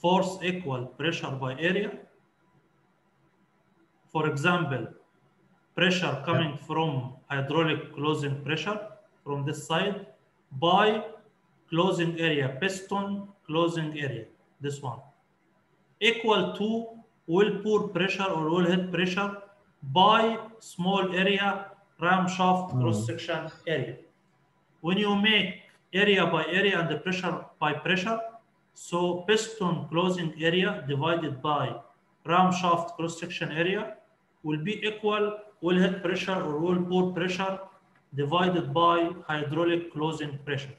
force equal pressure by area. For example, pressure coming from hydraulic closing pressure from this side by closing area, piston closing area, this one, equal to well bore pressure or well head pressure by small area ram shaft Mm. cross section area. When you make area by area and the pressure by pressure, so piston closing area divided by ram shaft cross section area will be equal wellhead pressure or well bore pressure divided by hydraulic closing pressure.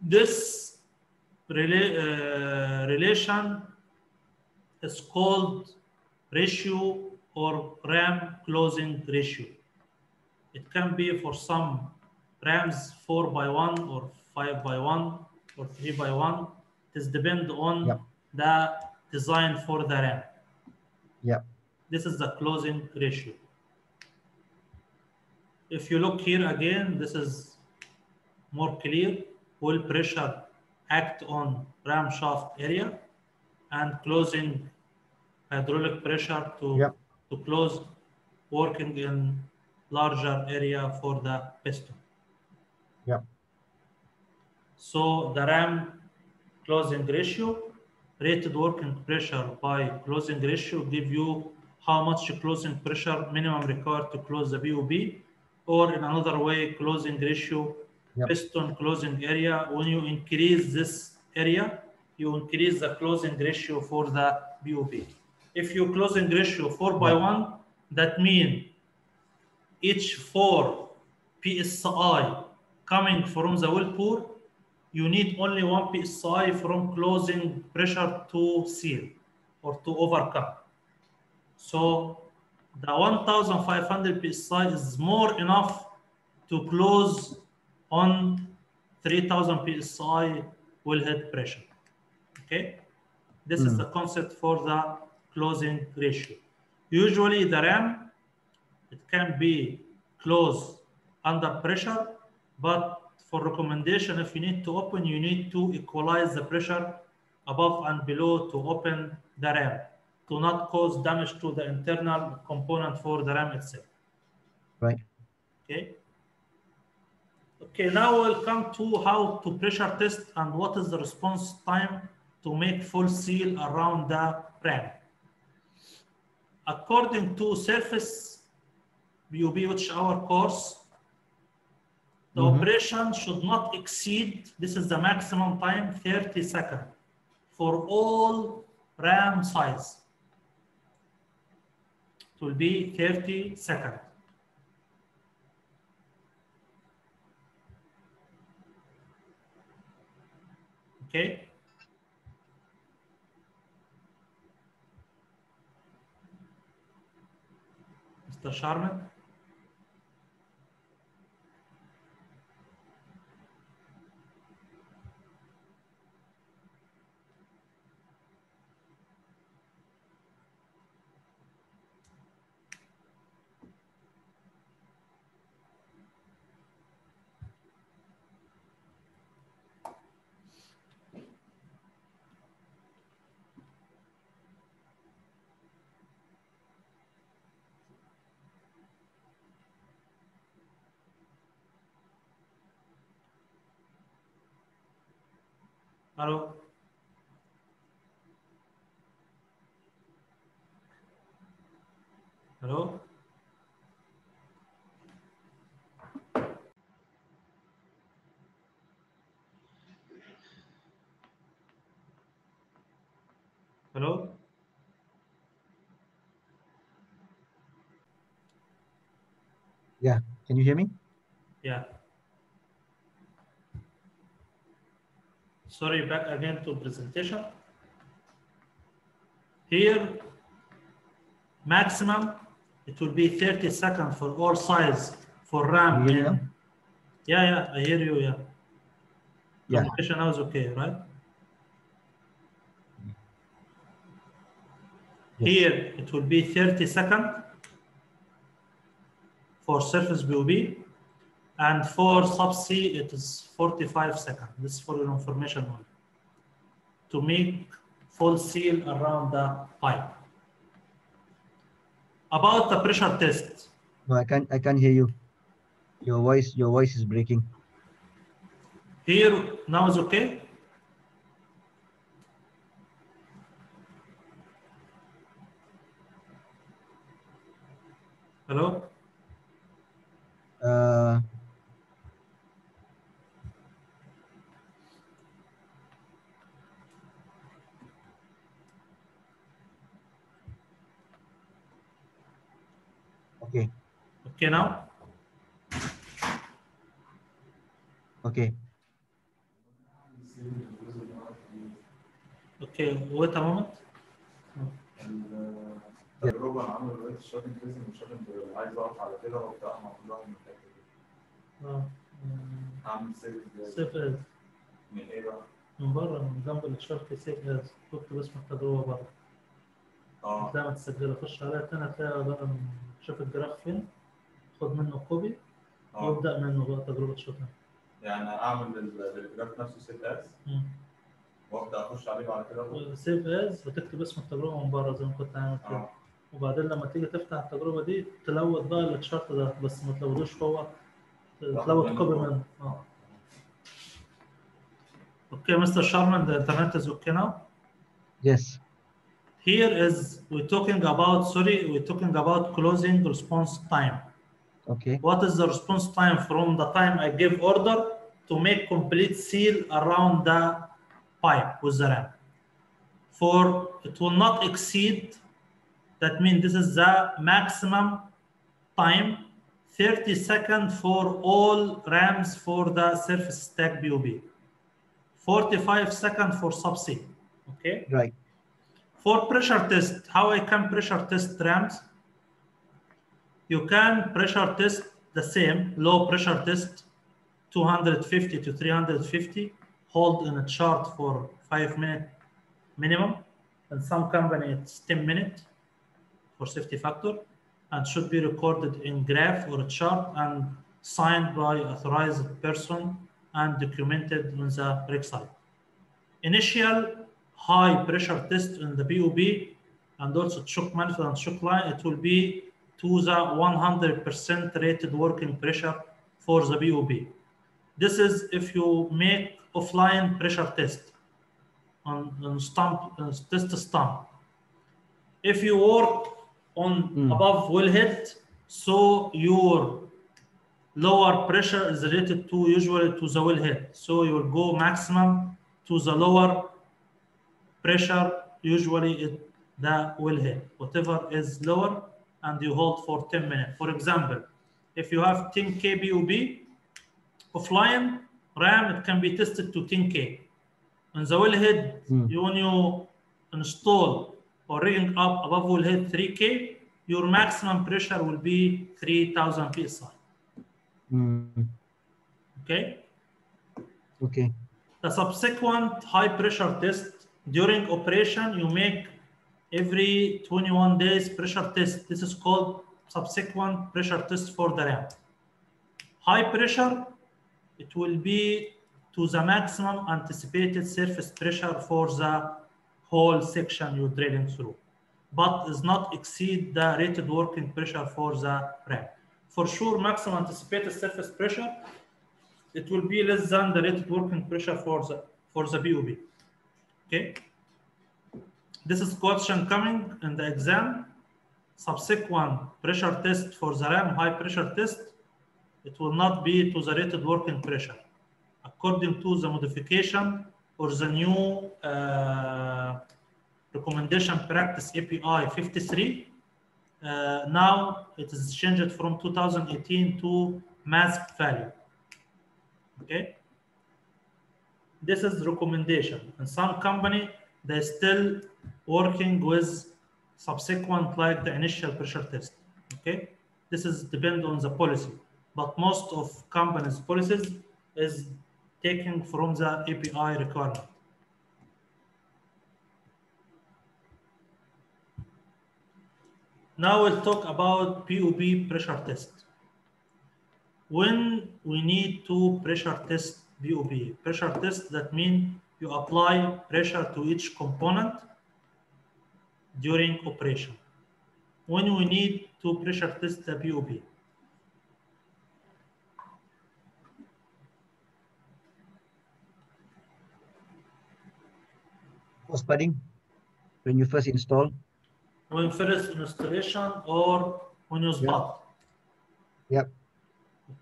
This rela- uh, relation is called ratio or ram closing ratio. It can be for some rams 4 by 1 or 5 by 1 or 3 by 1. It is depend on Yep. the design for the ram. Yeah. This is the closing ratio. If you look here again, this is more clear. Will pressure act on ram shaft area and closing hydraulic pressure to, Yep. to close working in larger area for the piston. Yep. So the ram closing ratio, rated working pressure by closing ratio give you how much closing pressure minimum required to close the BOB, or in another way, closing ratio, Yep. piston closing area. When you increase this area, you increase the closing ratio for the BOB. If you closing ratio four by Yep. one, that mean each four PSI coming from the well bore, you need only one PSI from closing pressure to seal or to overcome. So the 1500 PSI is more enough to close on 3000 PSI wellhead pressure. Okay? This is Mm. the concept for the closing ratio. Usually the ram, it can be closed under pressure, but for recommendation, if you need to open, you need to equalize the pressure above and below to open the ram to not cause damage to the internal component for the ram itself. Right. Okay. Okay, now we'll come to how to pressure test and what is the response time to make full seal around the ram. According to surface BUB, which our course, the Mhm. operation should not exceed, this is the maximum time, 30 seconds for all RAM size. It will be 30 seconds. Okay. Sharman? Hello? Hello? Hello? Yeah. Can you hear me? Yeah. Sorry, back again to presentation. Here, maximum, it will be 30 seconds for all size for RAM. You hear me and- Yeah, yeah, I hear you, yeah. Yeah. Communication now is okay, right? Yes. Here, it will be 30 second for surface BOB, and for subsea, it is 45 seconds. This is for your information only. To make full seal around the pipe. About the pressure test, No, I can't. I can't hear you. Your voice. Your voice is breaking. here now is okay. Hello? Uh, Okay now? Okay. Okay, wait a moment. التجربه أنا عامل دلوقتي الشوبينج لازم الشوبينج عايز اقف على كده وابدا مع من آه، اعمل سيف إزاي سيف از من إيه بقى؟ من بره من جنب الشرط سيف از كتب اسم التجربه بره آه. زي ما تسجلها خش عليها تاني هتلاقي بقى شوف الجراف فين. خد منه كوبي آه وابدا منه بقى تجربة شوتها يعني أعمل لل- للجراف نفسه سيف اس وأبدأ أخش عليه بعد كده سيف از وتكتب اسم التجربة من بره زي ما كنت عامل كده آه وبعدين لما تيجي تفتح التجربة دي تلود بقى الشرط ده بس ما تلودوش هو منه كوبي. منه آه Okay, Mr. Sharman, the internet is okay now. Yes. Here is we're talking about sorry, we're talking about closing response time. Okay. What is the response time from the time I give order to make complete seal around the pipe with the ram? For it will not exceed, that means this is the maximum time, 30 seconds for all rams for the surface stack BOB, 45 seconds for subsea. Okay. Right. For pressure test, how I can pressure test rams? You can pressure test the same low pressure test, 250 to 350, hold in a chart for five minutes minimum. And some company it's 10 minutes for safety factor and should be recorded in graph or a chart and signed by authorized person and documented on the rig site. Initial high pressure test in the BOB and also choke manifold and choke line, it will be to the 100% rated working pressure for the BOB. This is if you make offline pressure test on, on stump, uh, test stump. If you work on Mm. above wellhead, so your lower pressure is related to usually to the wellhead. So you will go maximum to the lower pressure, usually it, the wellhead, whatever is lower, and you hold for 10 minutes. For example, if you have 10 kBOB offline RAM, it can be tested to 10K. On the wellhead, Hmm. you, when you install or rigging up above wellhead 3K, your maximum pressure will be 3000 psi. Mm. Okay. Okay. The subsequent high pressure test during operation, you make every 21 days pressure test. This is called subsequent pressure test for the RAM. High pressure, it will be to the maximum anticipated surface pressure for the whole section you're drilling through, but does not exceed the rated working pressure for the RAM. For sure, maximum anticipated surface pressure it will be less than the rated working pressure for the for the BOB. Okay. This is question coming in the exam. Subsequent pressure test for the RAM high pressure test, it will not be to the rated working pressure. According to the modification or the new uh, recommendation practice API 53, uh, now it is changed from 2018 to MASP value. Okay. This is recommendation. And some company, they still working with subsequent like the initial pressure test. Okay. This is depend on the policy. But most of companies' policies is taken from the API requirement. Now we'll talk about POB pressure test. When we need to pressure test POB, pressure test that means you apply pressure to each component during operation. When we need to pressure test the POB, Post budding, when you first install. when first installation or when you spot. Yep.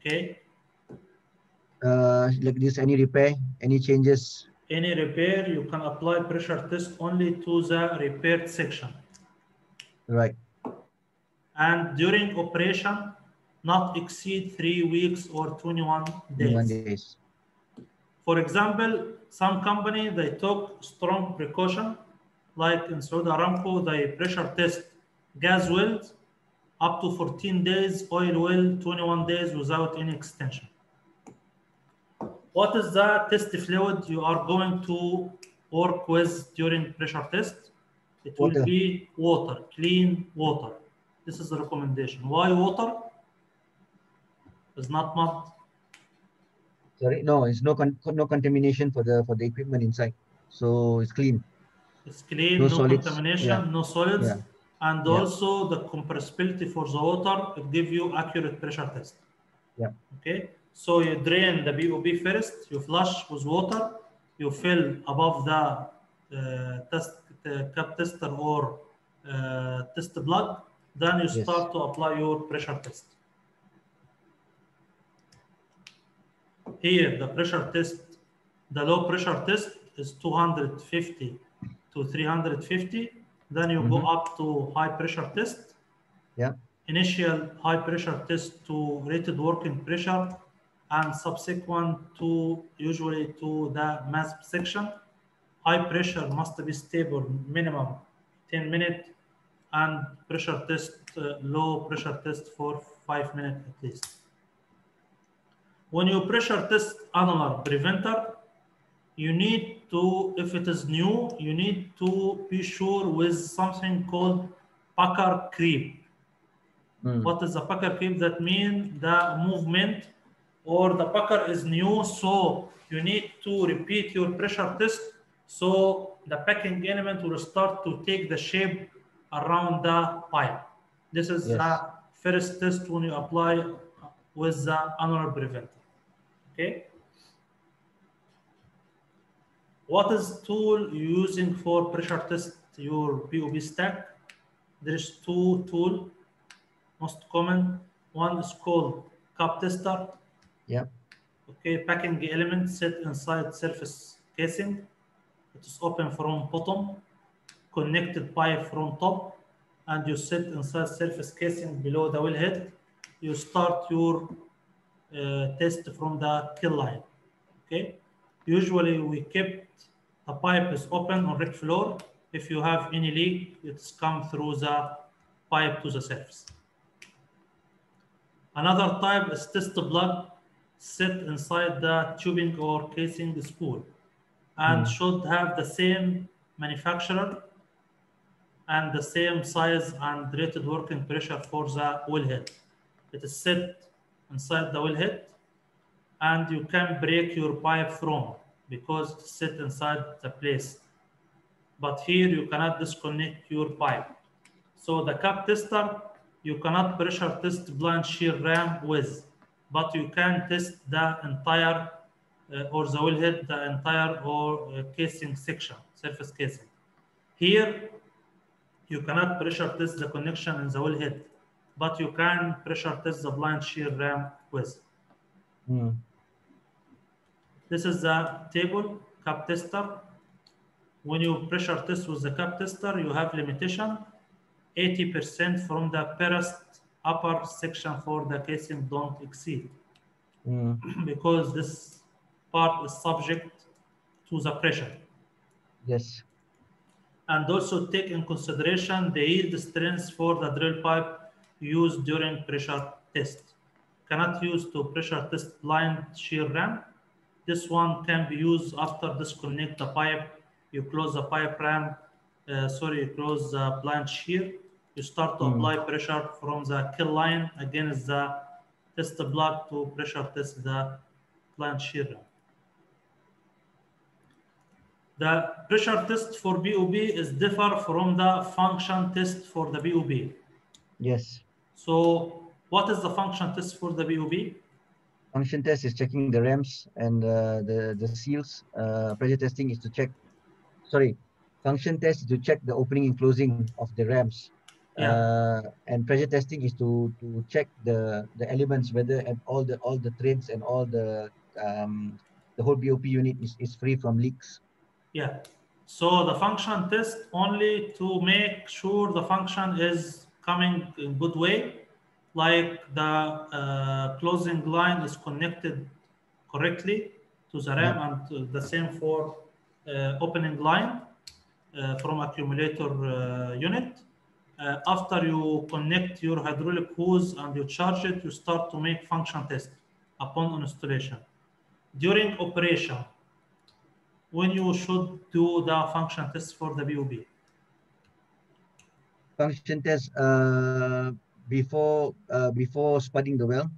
Okay. Uh, like this, any repair, any changes. Any repair, you can apply pressure test only to the repaired section. Right. And during operation, not exceed three weeks or 21 days. One days. For example, some company, they took strong precaution, like in Saudi Aramco, they pressure test gas wells up to 14 days, oil well 21 days without any extension. What is the test fluid you are going to work with during pressure test? It will Water. be water, clean water. This is the recommendation. Why water? It's not mud. Sorry, no, it's no con no contamination for the for the equipment inside. So it's clean. It's clean, No no, solids, contamination, yeah. no solids, Yeah. and Yeah. also the compressibility for the water it give you accurate pressure test. Yeah. Okay, so you drain the BOB first, you flush with water, you fill above the uh, test uh, cap tester or uh, test plug, then you Yes. start to apply your pressure test. Here, the pressure test, the low pressure test is 250 to 350. Then you go Mhm. up to high pressure test. Yeah. Initial high pressure test to rated working pressure and subsequent to usually to the MASP section. High pressure must be stable minimum 10 minutes and pressure test, uh, low pressure test for five minutes at least. When you pressure test annular preventer, you need to, if it is new, you need to be sure with something called Packer creep. Mm. What is a Packer creep? That means the movement or the Packer is new, so you need to repeat your pressure test so the packing element will start to take the shape around the pipe. This is Yes. the first test when you apply with the annular preventer. Okay. What is tool using for pressure test your POB stack? There is two tool, most common. One is called cup tester. Yeah. Okay, packing element set inside surface casing. It is open from bottom, connected pipe from top, and you set inside surface casing below the wellhead. You start your uh, test from the kill line. Okay. Usually we kept the pipe is open on red floor. If you have any leak, it's come through the pipe to the surface. Another type is test plug set inside the tubing or casing spool and Mm. should have the same manufacturer and the same size and rated working pressure for the wellhead. It is set inside the wellhead and you can break your pipe from because it's set inside the place. But here you cannot disconnect your pipe. So the cup tester, you cannot pressure test blind shear ram with, but you can test the entire uh, or the wellhead, the entire or uh, casing section. surface casing. Here, you cannot pressure test the connection in the wellhead, but you can pressure test the blind shear ram with. Mm. This is the table cup tester. When you pressure test with the cup tester, you have limitation 80% from the perest upper section for the casing don't exceed Mm. because this part is subject to the pressure. Yes. And also take in consideration the yield strength for the drill pipe used during pressure test. Cannot use to pressure test blind shear ram. This one can be used after disconnect the pipe. You close the pipe ram, uh, sorry, you close the blind shear. You start to Mm. apply pressure from the kill line against the test block to pressure test the blind shear. The pressure test for BOB is differ from the function test for the BOB. Yes. So what is the function test for the BOB? Function test is checking the rams and uh, the the seals. Uh, pressure testing is to check. Sorry, function test is to check the opening and closing of the rams. Yeah. Uh, and pressure testing is to to check the the elements whether and all the all the threads and all the um, the whole BOP unit is, is free from leaks. Yeah. So the function test only to make sure the function is coming in good way, like the uh, closing line is connected correctly to the RAM and uh, the same for uh, opening line uh, from accumulator uh, unit. Uh, after you connect your hydraulic hose and you charge it, you start to make function test upon installation. During operation, when you should do the function test for the BOB. Function test uh, before uh, before spudding the well.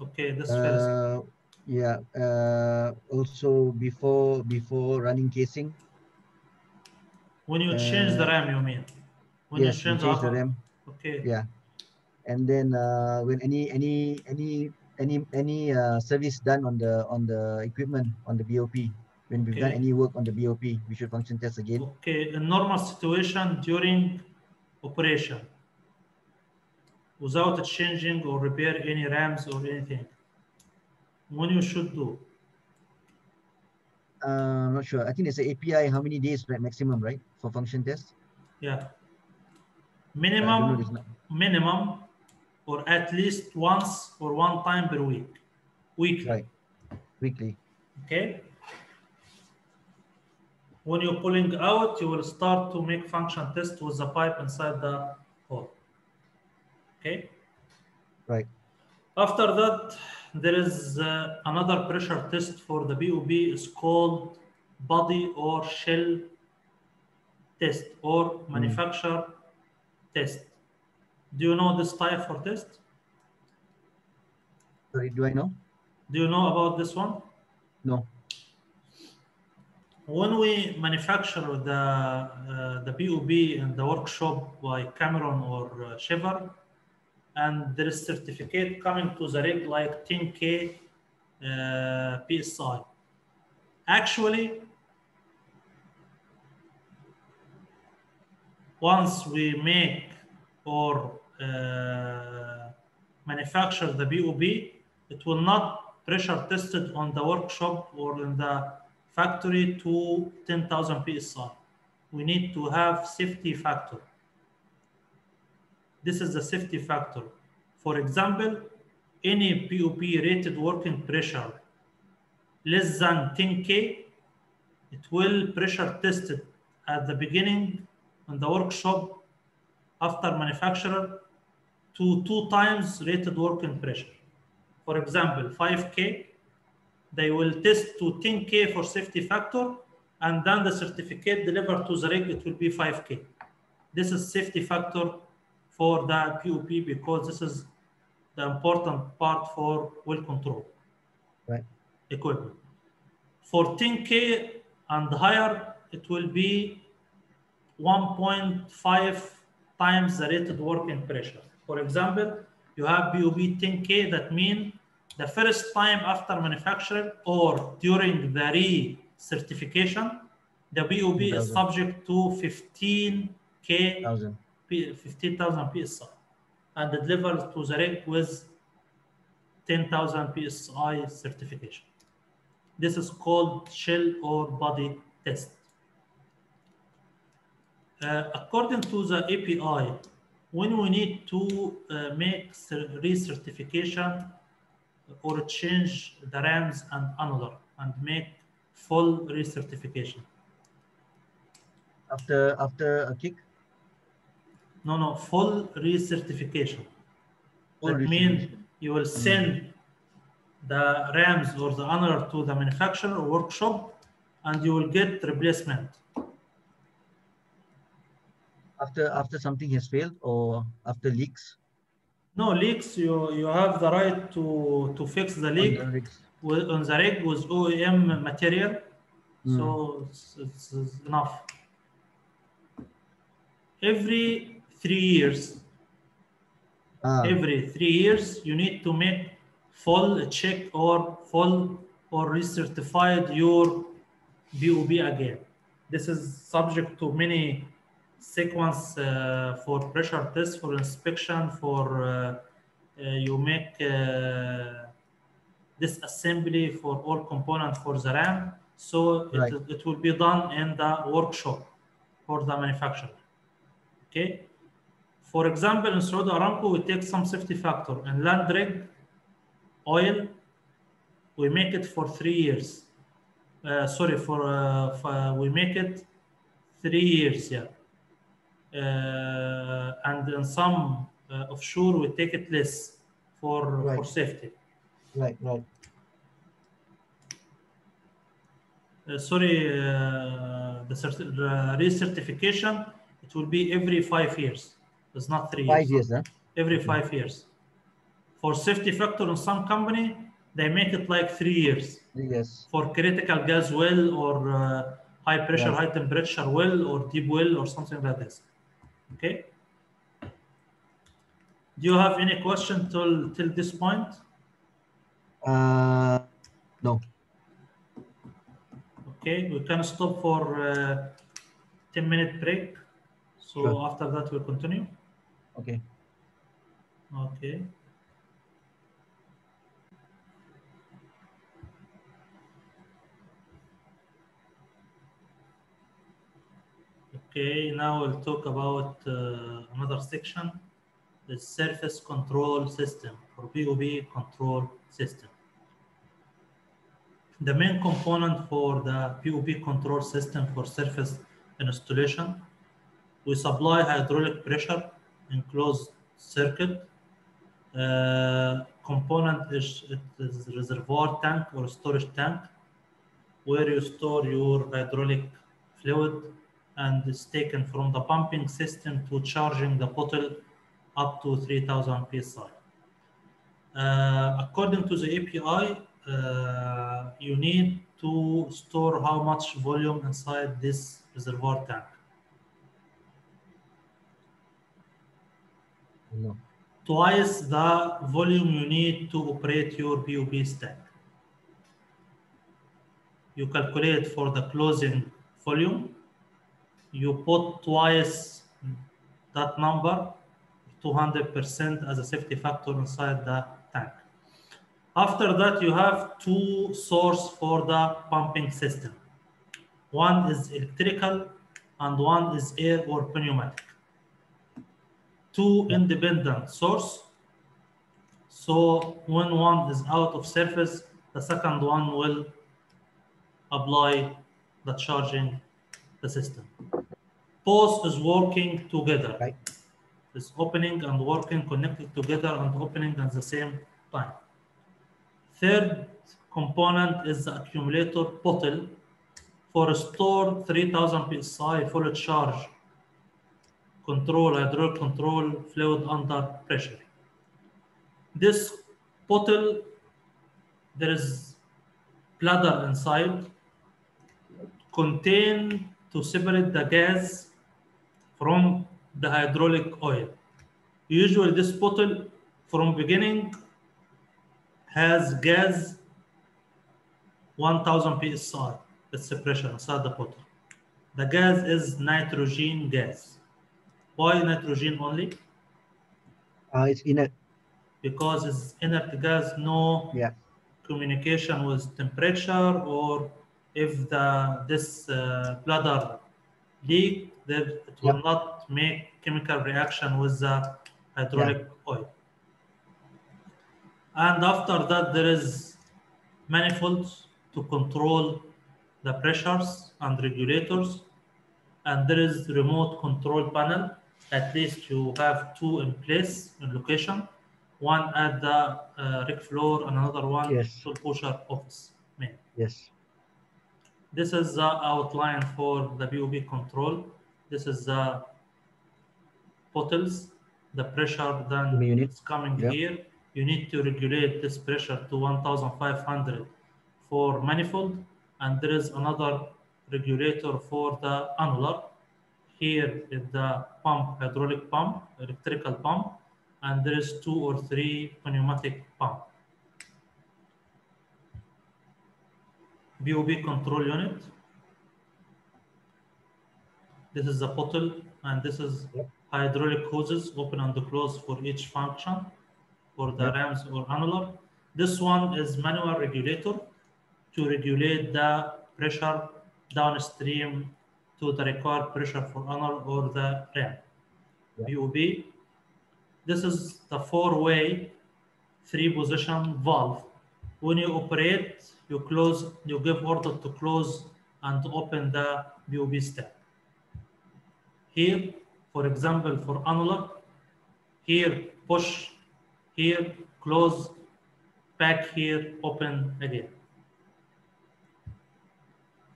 Okay, this first. Uh, yeah. Uh, also before before running casing. When you change the uh, RAM, you mean? When yes, you change the RAM. Okay. Yeah. And then uh, when any any any any any uh, service done on the on the equipment on the BOP, when we've done any work on the BOP, we should function test again. Okay, in normal situation during operation, without changing or repair any RAMs or anything, when you should do? Uh, I'm not sure. I think it's an API. How many days maximum right for function test? Yeah. I don't know. Minimum, minimum, or at least once or one time per week, weekly. right. Weekly. Okay. When you're pulling out, you will start to make function test with the pipe inside the hole. Okay. Right. After that, there is uh, another pressure test for the BOB. It's called body or shell test or manufacturer test. Do you know this type for test? Sorry, do I know? Do you know about this one? No. when we manufacture the uh, the BOB in the workshop by Cameron or uh, Shaffer, and there is certificate coming to the rig like 10k uh, psi. Actually, once we make or uh, manufacture the BOB, it will not pressure tested on the workshop or in the factory to 10,000 psi. We need to have safety factor. This is the safety factor. For example, any POP rated working pressure less than 10K, it will pressure tested at the beginning in the workshop after manufacturer to two times rated working pressure. For example, 5K, they will test to 10K for safety factor, and then the certificate delivered to the rig, it will be 5K. This is safety factor for the POP because this is the important part for well control Right. equipment. For 10K and higher, it will be 1.5 times the rated working pressure. For example, you have BOB 10K, that means the first time after manufacturing or during the re-certification, The BOB is subject to 15k, Thousand. P- 15,000 psi, and delivered to the rig with 10,000 psi certification. This is called shell or body test. Uh, according to the API, when we need to uh, make cer- recertification or change the RAMs and another and make full recertification. After after a kick. No, no, full recertification. Full that means you will send the RAMs or the annular to the manufacturer or workshop and you will get replacement. After after something has failed or after leaks. No leaks, you, you have the right to, to fix the on leak the with, on the rig with OEM material. So it's, it's, it's enough. Every three years, Ah, every three years you need to make full check or full or recertified your BOB again. This is subject to many sequence uh, for pressure test, for inspection, for uh, uh, you make uh, this assembly for all components for the RAM. So it, Right. it will be done in the workshop for the manufacturer. Okay. For example, in Saudi Aramco, we take some safety factor and land rig oil, we make it for three years. Uh, sorry, for, uh, for we make it three years, yeah. Uh, and in some uh, offshore, we take it less for, for safety. right, right. Uh, sorry, uh, the, the recertification, it will be every five years. It's not three Five years. years, huh? every five years. For safety factor in some company, they make it like three years. Years. For critical gas well or uh, high pressure, Yes. high temperature well or deep well or something like this. Okay. Do you have any question till till this point? Uh, no. Okay, we can stop for uh, 10 minute break. So Sure. after that, we'll continue. Okay. Okay. Okay, now we'll talk about uh, another section, the surface control system or POB control system. The main component for the POB control system for surface installation, we supply hydraulic pressure in closed circuit uh, component is, is reservoir tank or storage tank where you store your hydraulic fluid and it's taken from the pumping system to charging the bottle up to 3000 psi. Uh, according to the API, uh, you need to store how much volume inside this reservoir tank. No. twice the volume you need to operate your BOB stack. You calculate for the closing volume, you put twice that number, 200% as a safety factor inside the tank. After that, you have two source for the pumping system. One is electrical and one is air or pneumatic two independent source. So when one is out of surface, the second one will apply the charging the system. Both is working together. Right. It's opening and working connected together and opening at the same time. Third component is the accumulator bottle for stored 3000 psi full charge control, hydraulic control fluid under pressure. This bottle, there is bladder inside, contain to separate the gas from the hydraulic oil. Usually this bottle from beginning has gas 1000 psi. That's the pressure inside the bottle. The gas is nitrogen gas. Why nitrogen only? Uh, it's inert. Because it's inert gas, no Yeah. communication with temperature or if the this uh, bladder leak, then it will Yeah. not make chemical reaction with the hydraulic oil. And after that, there is manifolds to control the pressures and regulators. And there is remote control panel. At least you have two in place in location. One at the uh, rig floor and another one Yes. to pusher office. Main. Yes. This is the outline for the BOB control. This is the bottles, the pressure then The unit. it's coming Yeah. here. You need to regulate this pressure to 1500 for manifold, and there is another regulator for the annular. Here is the pump, hydraulic pump, electrical pump, and there is two or three pneumatic pump. BOB control unit. This is the bottle, and this is hydraulic hoses, open and the close for each function, for the rams or annular. This one is manual regulator to regulate the pressure downstream to the required pressure for annular or the ram. BOB. This is the four-way three-position valve. When you operate, you close, you give order to close and to open the BOB step. Here, for example, for annular, here push, here close, back here, open again.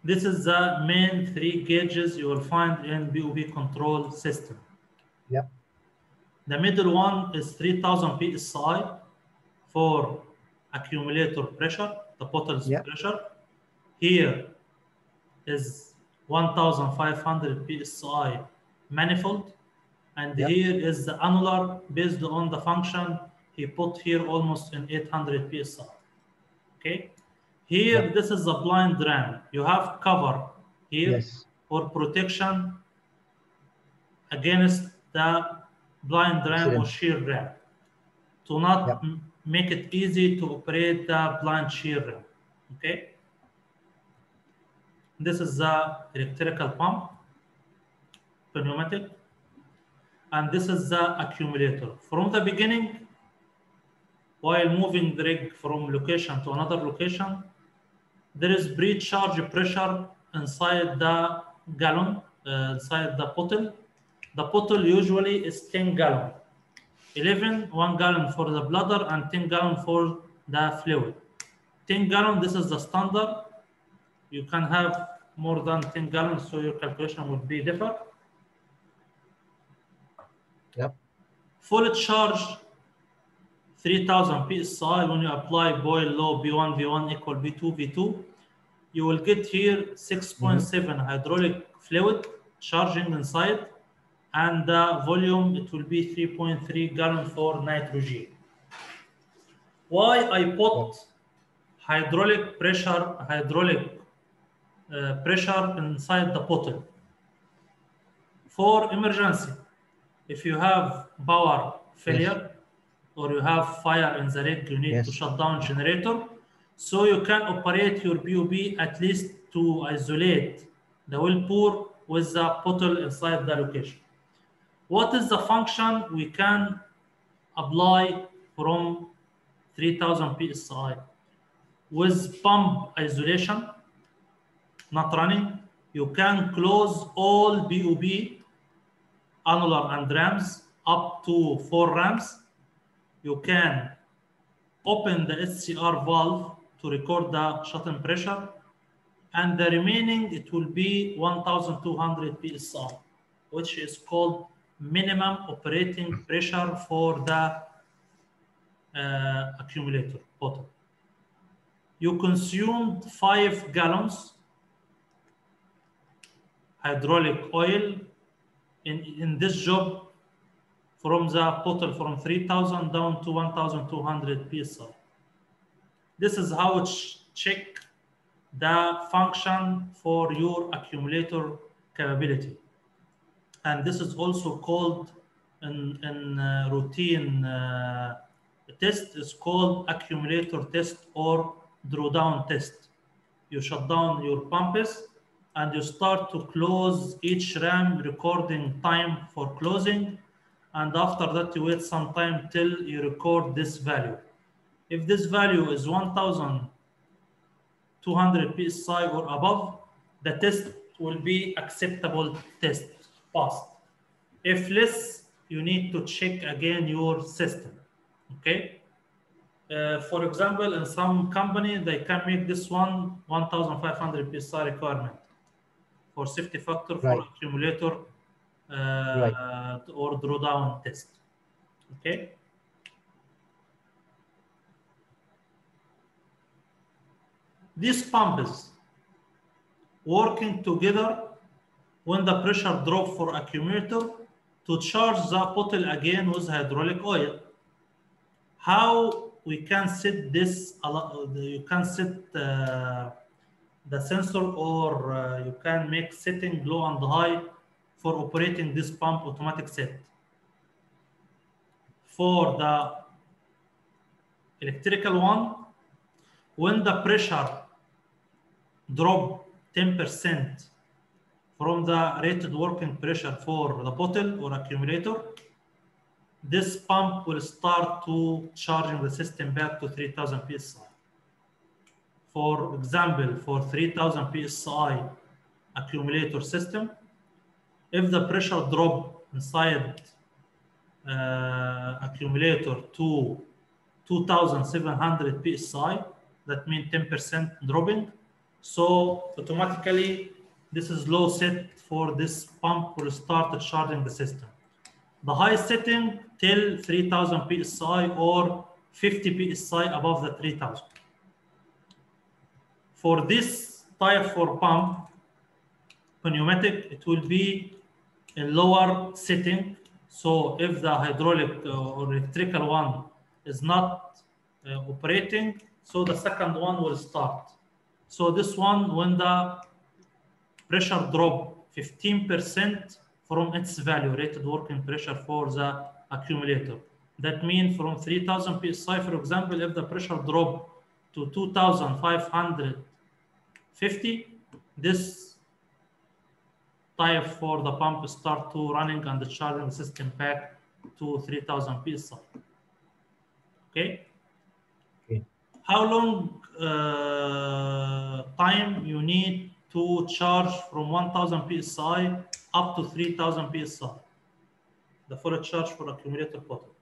This is the main three gauges you will find in BOB control system. Yep. The middle one is 3000 psi for accumulator pressure, the bottle's Yep. pressure. Here is 1500 psi manifold, and Yep. here is the annular based on the function he put here almost in 800 psi. Okay, here Yep. this is the blind ram. You have cover here Yes. for protection against the blind ram or shear ram to not Yep. make it easy to operate the blind shear ram. Okay. This is the electrical pump, pneumatic, and this is the accumulator. From the beginning, while moving the rig from location to another location, there is pre-charge pressure inside the gallon, uh, inside the bottle. The bottle usually is 10 gallon. 11, 1 gallon for the bladder and 10 gallon for the fluid. 10 gallon, this is the standard. You can have more than 10 gallons, so your calculation would be different. Yep. Full charge 3000 psi when you apply Boyle law B1 V1 equal B2 V2 you will get here 6.7 hydraulic fluid charging inside and the volume it will be 3.3 gallon for nitrogen. Why I put hydraulic pressure hydraulic uh, pressure inside the bottle? For emergency if you have power failure or you have fire in the rig, you need to shut down generator. So you can operate your BOB at least to isolate the well bore with the bottle inside the location. What is the function we can apply from 3000 psi? With pump isolation, not running, you can close all BOB annular and rams up to four rams. You can open the HCR valve to record the shut-in pressure, and the remaining it will be 1,200 psi, which is called minimum operating pressure for the uh, accumulator bottle. You consumed five gallons hydraulic oil in, in this job from the total from 3000 down to 1200 psi. This is how it ch- check the function for your accumulator capability. And this is also called in, in uh, routine uh, test is called accumulator test or drawdown test. You shut down your pumps and you start to close each RAM recording time for closing. And after that, you wait some time till you record this value. If this value is 1200 PSI or above, the test will be acceptable test passed. If less, you need to check again your system. Okay. Uh, for example, in some company, they can make this one 1,500 PSI requirement for safety factor for accumulator uh, or drawdown test. Okay. These pumps working together when the pressure drop for accumulator to charge the bottle again with hydraulic oil. How we can set this, you can set uh, the sensor or uh, you can make setting low and high for operating this pump automatic set. For the electrical one, when the pressure drop 10% from the rated working pressure for the bottle or accumulator, this pump will start to charging the system back to 3000 psi. For example, for 3000 psi accumulator system, if the pressure drop inside uh, accumulator to 2700 psi, that means 10% dropping. So automatically, this is low set for this pump will start charging the system. The high setting till 3000 psi or 50 psi above the 3000. For this type for pump, pneumatic, it will be a lower setting. So if the hydraulic uh, or electrical one is not uh, operating, so the second one will start. So this one, when the pressure drop 15% from its value, rated working pressure for the accumulator. That means from 3000 psi, for example, if the pressure drop to 2550, this type for the pump start to running and the charging system back to 3000 psi. Okay. Okay. How long uh, time you need to charge from 1000 psi up to 3000 psi? The full charge for accumulator bottle.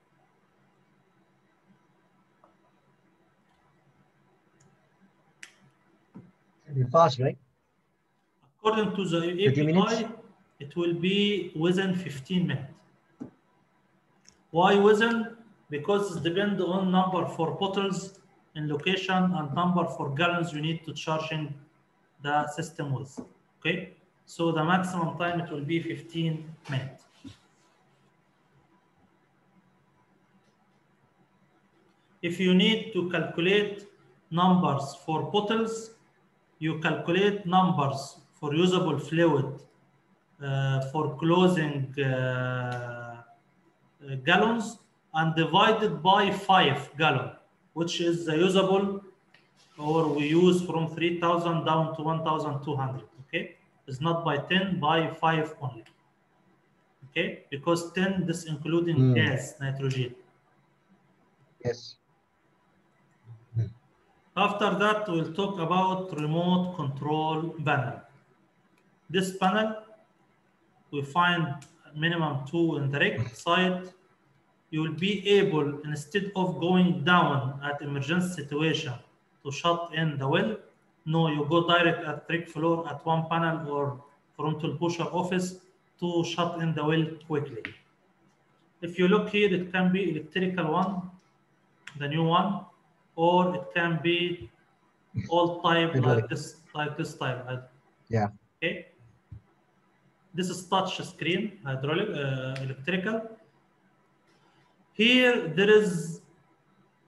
It'll be fast, right? According to the 30? API, it will be within 15 minutes. Why within? Because it depends on number for bottles in location and number for gallons you need to charging the system with. Okay, so the maximum time it will be 15 minutes. If you need to calculate numbers for bottles, you calculate numbers for usable fluid uh, for closing uh, uh, gallons and divided by five gallon, which is the usable or we use from 3000 down to 1200. Okay, it's not by 10, by five only. Okay, because 10 this including Mm. gas, nitrogen. Yes. After that, we'll talk about remote control panel. This panel, we find minimum two in the right side. You will be able, instead of going down at emergency situation to shut in the well, no, you go direct at rig floor at one panel or toolpusher office to shut in the well quickly. If you look here, it can be electrical one, the new one, or it can be all type like this, like this type. Yeah. Okay. This is touch screen, hydraulic, uh, electrical. Here there is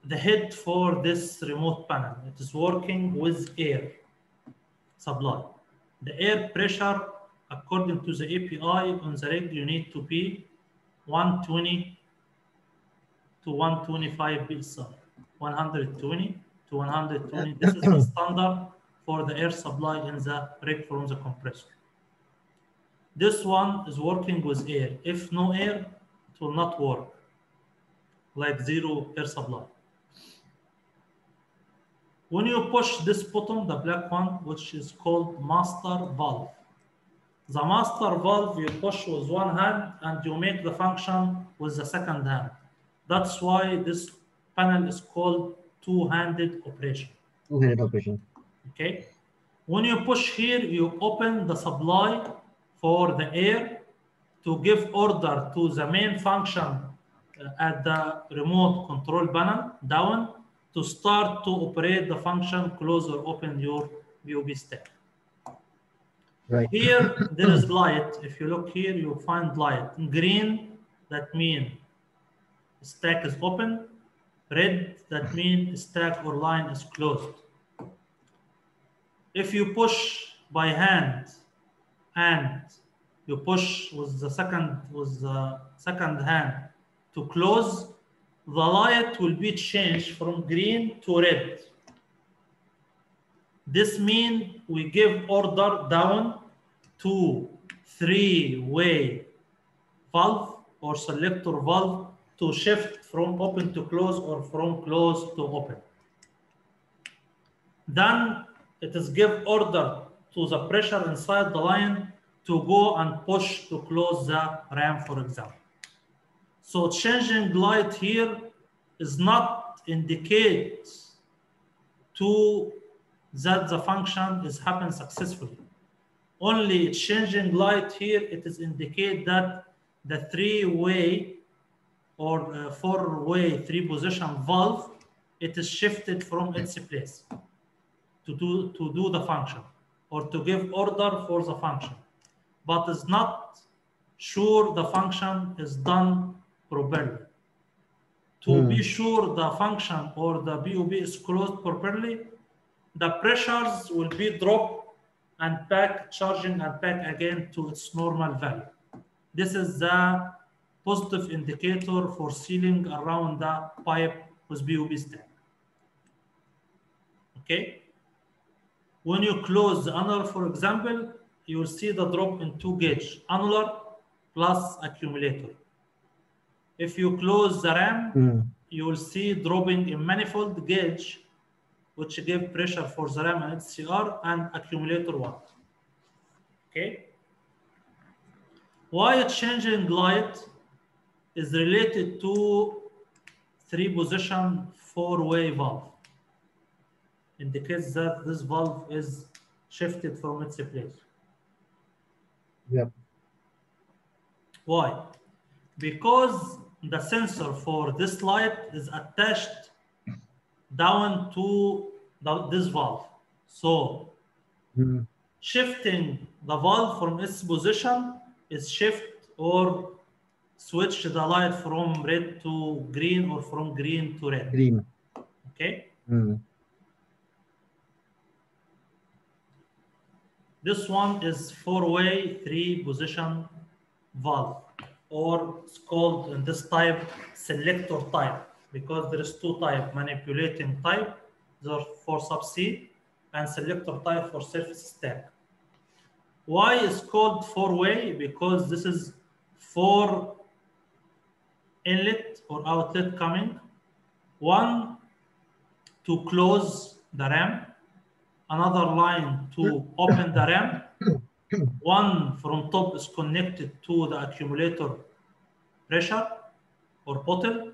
the head for this remote panel. It is working with air supply. The air pressure according to the API on the rig, you need to be 120 to 125 PSI. 120 to 120. This is the standard for the air supply in the rig from the compressor. This one is working with air. If no air, it will not work, like zero air supply. When you push this button, the black one, which is called master valve, the master valve you push with one hand and you make the function with the second hand. That's why this panel is called two-handed operation. Two-handed operation. Okay. When you push here, you open the supply for the air to give order to the main function uh, at the remote control panel down to start to operate the function close or open your BOP stack. Right. Here, there is light. If you look here, you find light. Green, that means stack is open. Red, that means stack or line is closed. If you push by hand and you push with the second with the second hand to close, the light will be changed from green to red. This means we give order down to three-way valve or selector valve to shift from open to close or from close to open. Then it is give order to the pressure inside the line to go and push to close the ram, for example. So changing light here is not indicate to that the function is happened successfully. Only changing light here, it is indicate that the three-way or uh, four-way three-position valve, it is shifted from its place to do, to do the function or to give order for the function. But it's not sure the function is done properly. To Hmm. be sure the function or the BOP is closed properly, the pressures will be dropped and back charging and back again to its normal value. This is the positive indicator for sealing around the pipe with BOP stack. Okay? When you close the annular, for example, you will see the drop in two gauge, annular plus accumulator. If you close the ram, Mm. you will see dropping in manifold gauge, which give pressure for the RAM and HCR and accumulator one. Okay. Why changing light is related to three position four way valve. Indicates that this valve is shifted from its place. Yep. Why? Because the sensor for this light is attached down to the, this valve. So Mm. shifting the valve from its position is shift or switch the light from red to green or from green to red. Green. Okay. Mm. This one is four-way, three-position valve, or it's called in this type selector type because there is two type: manipulating type, for subsea, and selector type for surface stack. Why is called four-way? Because this is four inlet or outlet coming. One to close the ram, another line to open the ram. One from top is connected to the accumulator pressure or bottle.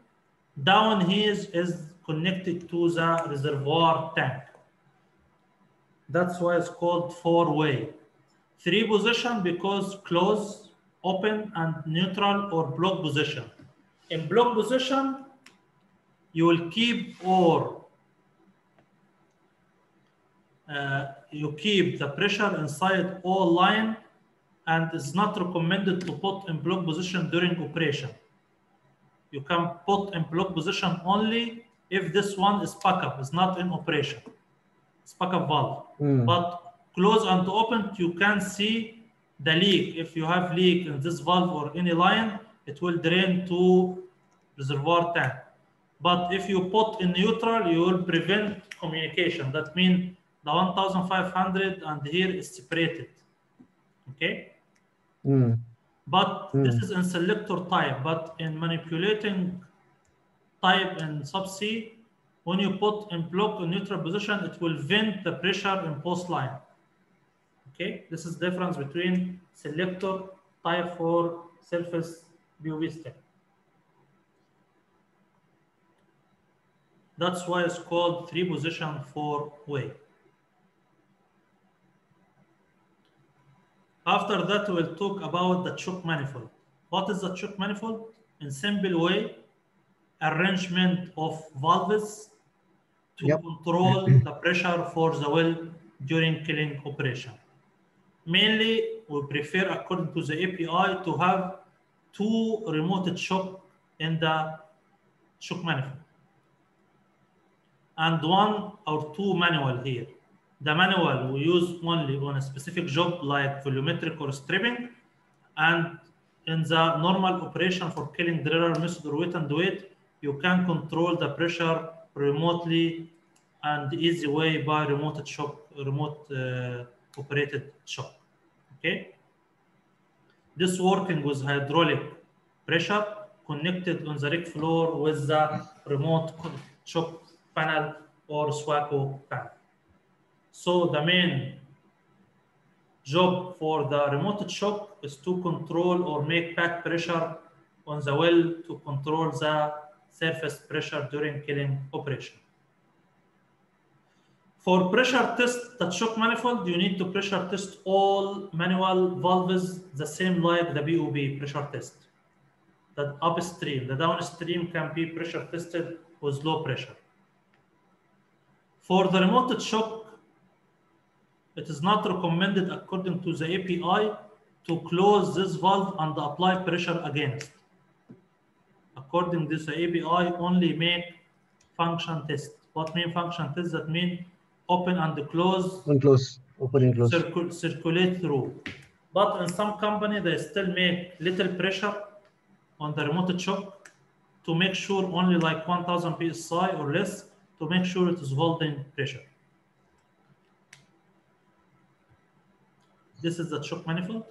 Down here is, is connected to the reservoir tank. That's why it's called four-way. Three position because close, open, and neutral or block position. In block position, you will keep or uh, you keep the pressure inside all line and it's not recommended to put in block position during operation. You can put in block position only if this one is backup, is not in operation. It's backup valve. Mm. But close and open, you can see the leak, if you have leak in this valve or any line, it will drain to reservoir tank. But if you put in neutral, you will prevent communication. That means the 1500 and here is separated. Okay? Mm. But this is in selector type, but in manipulating type in subsea, when you put in block in neutral position, it will vent the pressure in post line. Okay, this is difference between selector type for surface BOP stack. That's why it's called three position four way. After that, we'll talk about the choke manifold. What is the choke manifold? In simple way, arrangement of valves to Yep. control the pressure for the well during killing operation. Mainly, we prefer, according to the API, to have two remote choke in the choke manifold and one or two manual here. The manual we use only on a specific job like volumetric or stripping, and in the normal operation for killing driller method or wait and weight, you can control the pressure remotely and easy way by remote choke, remote uh, operated choke. Okay. This working with hydraulic pressure connected on the rig floor with the remote choke panel or SWACO panel. So the main job for the remote choke is to control or make back pressure on the well to control the surface pressure during killing operation. For pressure test the choke manifold, you need to pressure test all manual valves the same like the BOP pressure test. The upstream, the downstream can be pressure tested with low pressure. For the remote choke, it is not recommended according to the API to close this valve and apply pressure against. According to the API, only make function test. What mean function test? That mean open and close, Open, close. Open and close. circul circulate through. But in some company, they still make little pressure on the remote choke to make sure only like 1000 psi or less to make sure it is holding pressure. This is the choke manifold.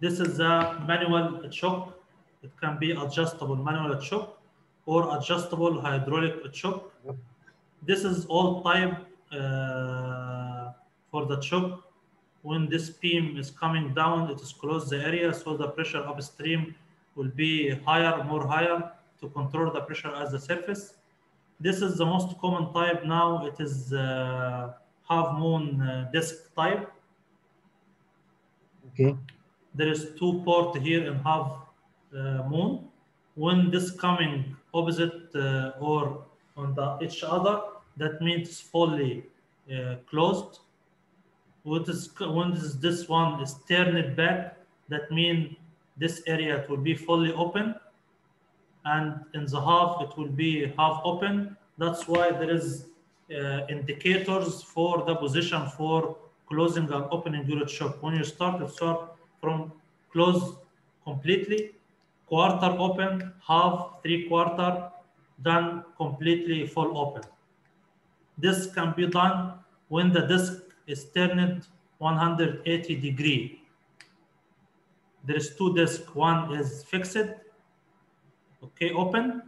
This is the manual choke. It can be adjustable manual choke or adjustable hydraulic choke. This is all type uh, for the choke. When this beam is coming down, it is close the area, so the pressure upstream will be higher, more higher to control the pressure at the surface. This is the most common type now. It is uh, half moon uh, disc type. Okay. There is two port here in half uh, moon. When this coming opposite uh, or on the each other, that means fully uh, closed. What is when this, this one is turned back, that means this area it will be fully open, and in the half it will be half open. That's why there is uh, indicators for the position for closing and opening your choke. When you start, it start from close completely, quarter open, half, three quarter, then completely full open. This can be done when the disc is turned 180 degree. There is two discs. One is fixed, okay, open,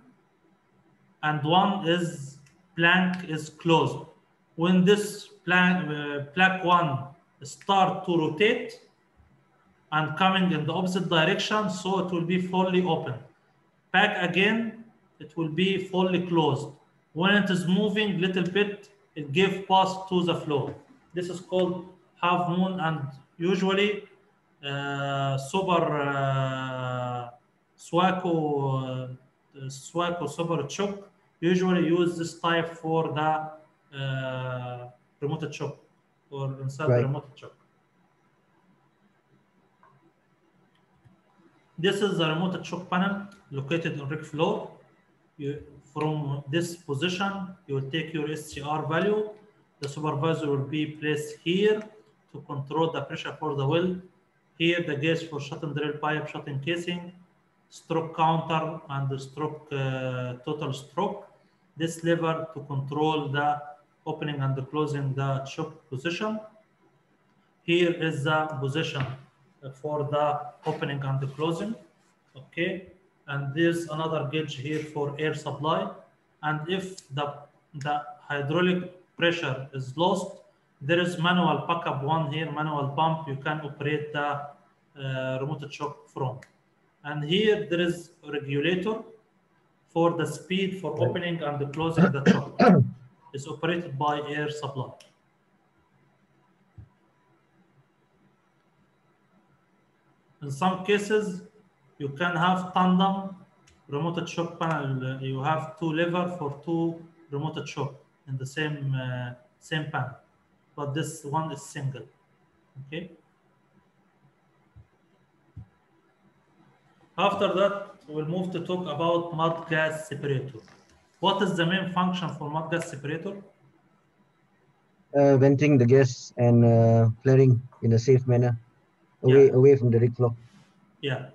and one is blank is closed. When this blank, uh, black one start to rotate and coming in the opposite direction, so it will be fully open. Back again, it will be fully closed. When it is moving little bit, it give pass to the flow. This is called half moon and usually uh, super uh, SWACO, uh, SWACO super choke usually use this type for the uh, remote choke or inside Right. the remote choke. This is the remote choke panel located on rig floor. You, from this position, you will take your SCR value. The supervisor will be placed here to control the pressure for the well. Here the gauge for shut and drill pipe, shutting casing, stroke counter and the stroke uh, total stroke. This lever to control the opening and the closing the choke position. Here is the position for the opening and the closing. Okay, and there's another gauge here for air supply. And if the the hydraulic pressure is lost, there is manual backup one here, manual pump. You can operate the uh, remote choke from. And here there is a regulator for the speed for opening and closing the choke. It's operated by air supply. In some cases, you can have tandem remote choke panel. You have two lever for two remote choke in the same uh, same panel, but this one is single. Okay. After that, we'll move to talk about mud gas separator. What is the main function for mud gas separator? Uh, venting the gas and uh, flaring in a safe manner away Yeah. away from the rig floor. Yeah,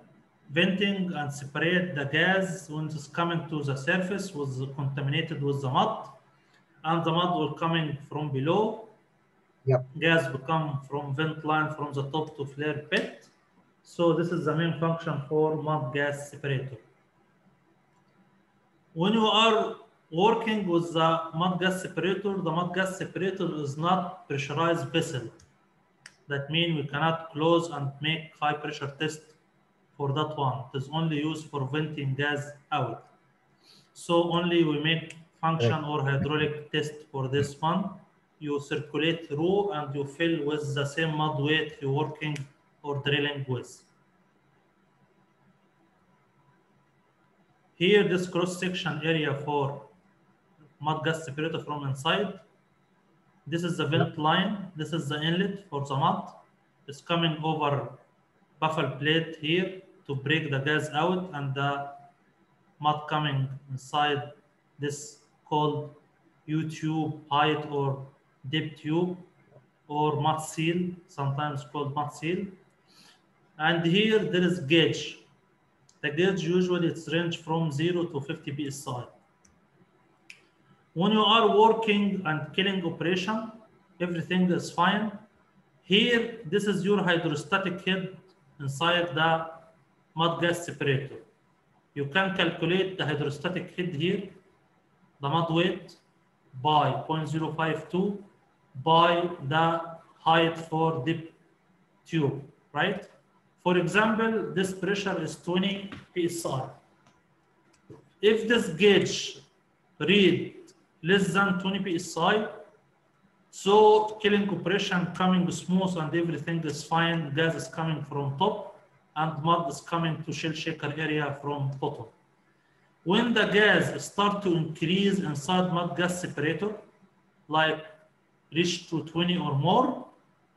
venting and separate the gas when it's coming to the surface was contaminated with the mud, and the mud will coming from below. Yep. Gas become from vent line from the top to flare pit. So this is the main function for mud gas separator. When you are working with the mud gas separator, the mud gas separator is not pressurized vessel. That means we cannot close and make high pressure test for that one. It is only used for venting gas out. So only we make function or hydraulic test for this one. You circulate through and you fill with the same mud weight you're working or drilling with. Here, this cross-section area for mud gas separator from inside. This is the vent line. This is the inlet for the mud. It's coming over baffle plate here to break the gas out and the mud coming inside this called U-tube height or dip tube or mud seal, sometimes called mud seal. And here there is gauge. The gauge usually it's range from 0 to 50 psi. When you are working and killing operation, everything is fine. Here, this is your hydrostatic head inside the mud gas separator. You can calculate the hydrostatic head here, the mud weight by 0.052 by the height for dip tube, right? For example, this pressure is 20 psi. If this gauge read less than 20 psi, so killing compression coming smooth and everything is fine. Gas is coming from top and mud is coming to shale shaker area from bottom. When the gas start to increase inside mud gas separator, like reach to 20 or more,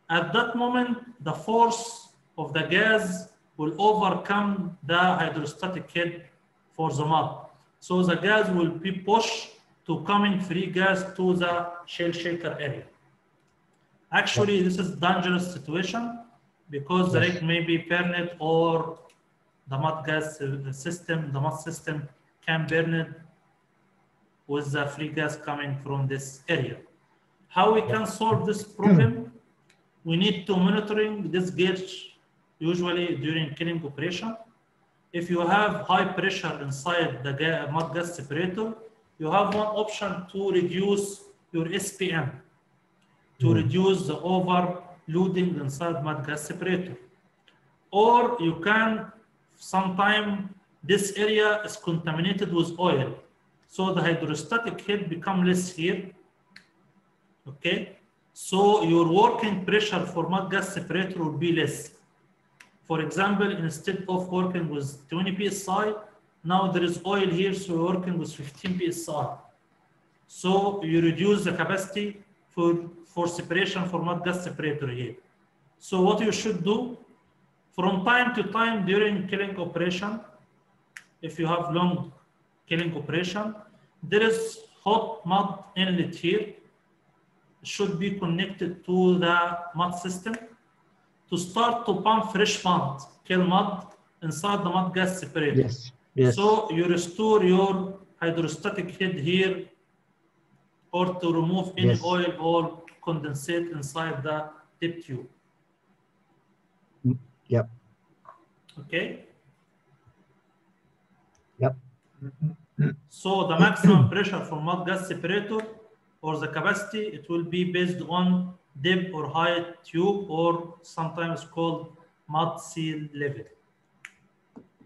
at that moment, the force of the gas will overcome the hydrostatic head for the mud. So the gas will be pushed to coming free gas to the shale shaker area. Actually, this is dangerous situation because the rig may be burned or the mud gas uh, system, the mud system can burn it with the free gas coming from this area. How we can solve this problem? We need to monitoring this gauge usually during killing operation. If you have high pressure inside the mud gas separator, you have one option to reduce your SPM, to Mm. reduce the overloading inside mud gas separator. Or you can, sometime this area is contaminated with oil. So the hydrostatic head become less here. Okay. So your working pressure for mud gas separator will be less. For example, instead of working with 20 psi, now there is oil here, so working with 15 psi. So you reduce the capacity for, for separation for mud gas separator here. So what you should do, from time to time during killing operation, if you have long killing operation, there is hot mud inlet here. should be connected to the mud system to start to pump fresh mud, kill mud inside the mud gas separator. Yes. Yes. So you restore your hydrostatic head here or to remove any Yes. oil or condensate inside the dip tube. Yep. Okay. Yep. So the maximum pressure for mud gas separator or the capacity, it will be based on depth or height tube or sometimes called mud seal level.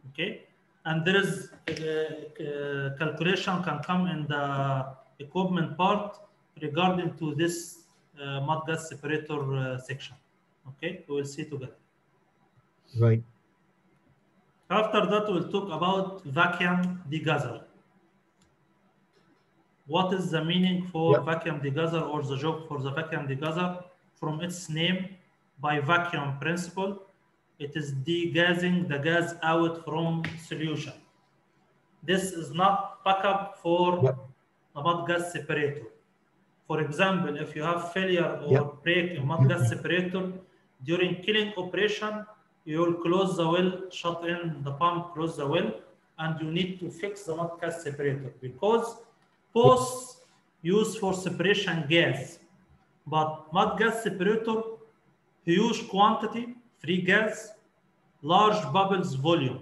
Okay. And there is uh, uh, calculation can come in the equipment part regarding to this uh, mud gas separator uh, section. Okay, we will see together. Right. After that, we'll talk about vacuum degasser. What is the meaning for Yep. vacuum degasser or the job for the vacuum degasser? From its name, by vacuum principle, it is degassing the gas out from solution. This is not backup for Yep. a mud gas separator. For example, if you have failure or Yep. break in mud gas separator during killing operation, you will close the well, shut in the pump, close the well, and you need to fix the mud gas separator because both used for separation gas, but mud gas separator, huge quantity, free gas, large bubbles volume.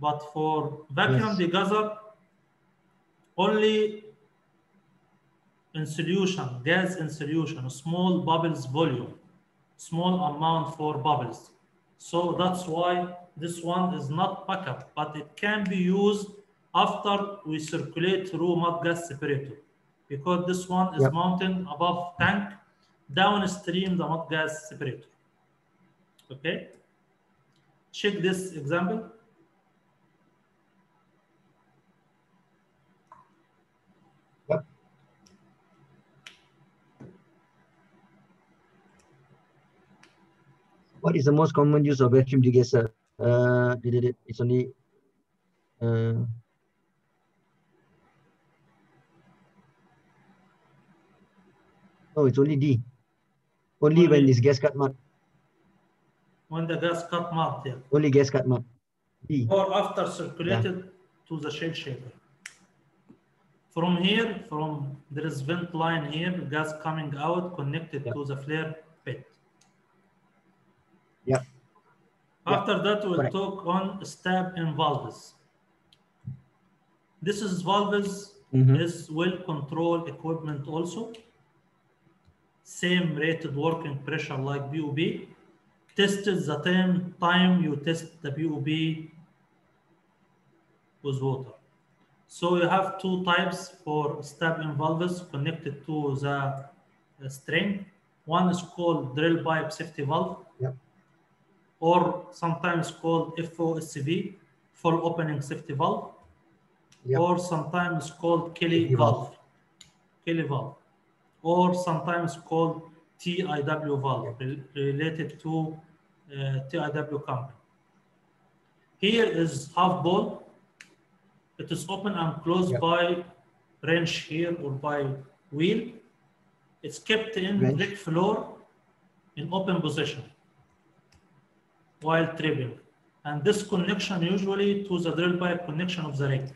But for vacuum Yes. degasser, only in solution, gas in solution, small bubbles volume, small amount for bubbles. So that's why this one is not backup, but it can be used after we circulate through mud gas separator because this one is Yep. mounted above tank, downstream the mud gas separator. Okay? Check this example. What is the most common use of vacuum degasser? Uh, did it, it's only uh, oh, it's only D. Only when Only- it's gas cut mud. When the gas cut mud there. Only gas cut mud. D. or after circulated to the shale shaker. From here, from there is vent line here, gas coming out connected Yep. to the flare Yep. After that, we'll Correct. talk on stabbing valves. This is valves Mhm. is well controlled equipment also. Same rated working pressure like BOP. Tested the time, time you test the BOP with water. So you have two types for stabbing valves connected to the uh, string. One is called drill pipe safety valve, Yep. Or sometimes called FOSV, full opening safety valve, Yep. or sometimes called Kelly valve. valve, Kelly valve, or sometimes called TIW valve, re- related to uh, TIW company. Here is half ball. It is open and closed Yep. by wrench here or by wheel. It's kept in Wrench. rig floor in open position while tripping. And this connection usually to the drill pipe connection of the rig.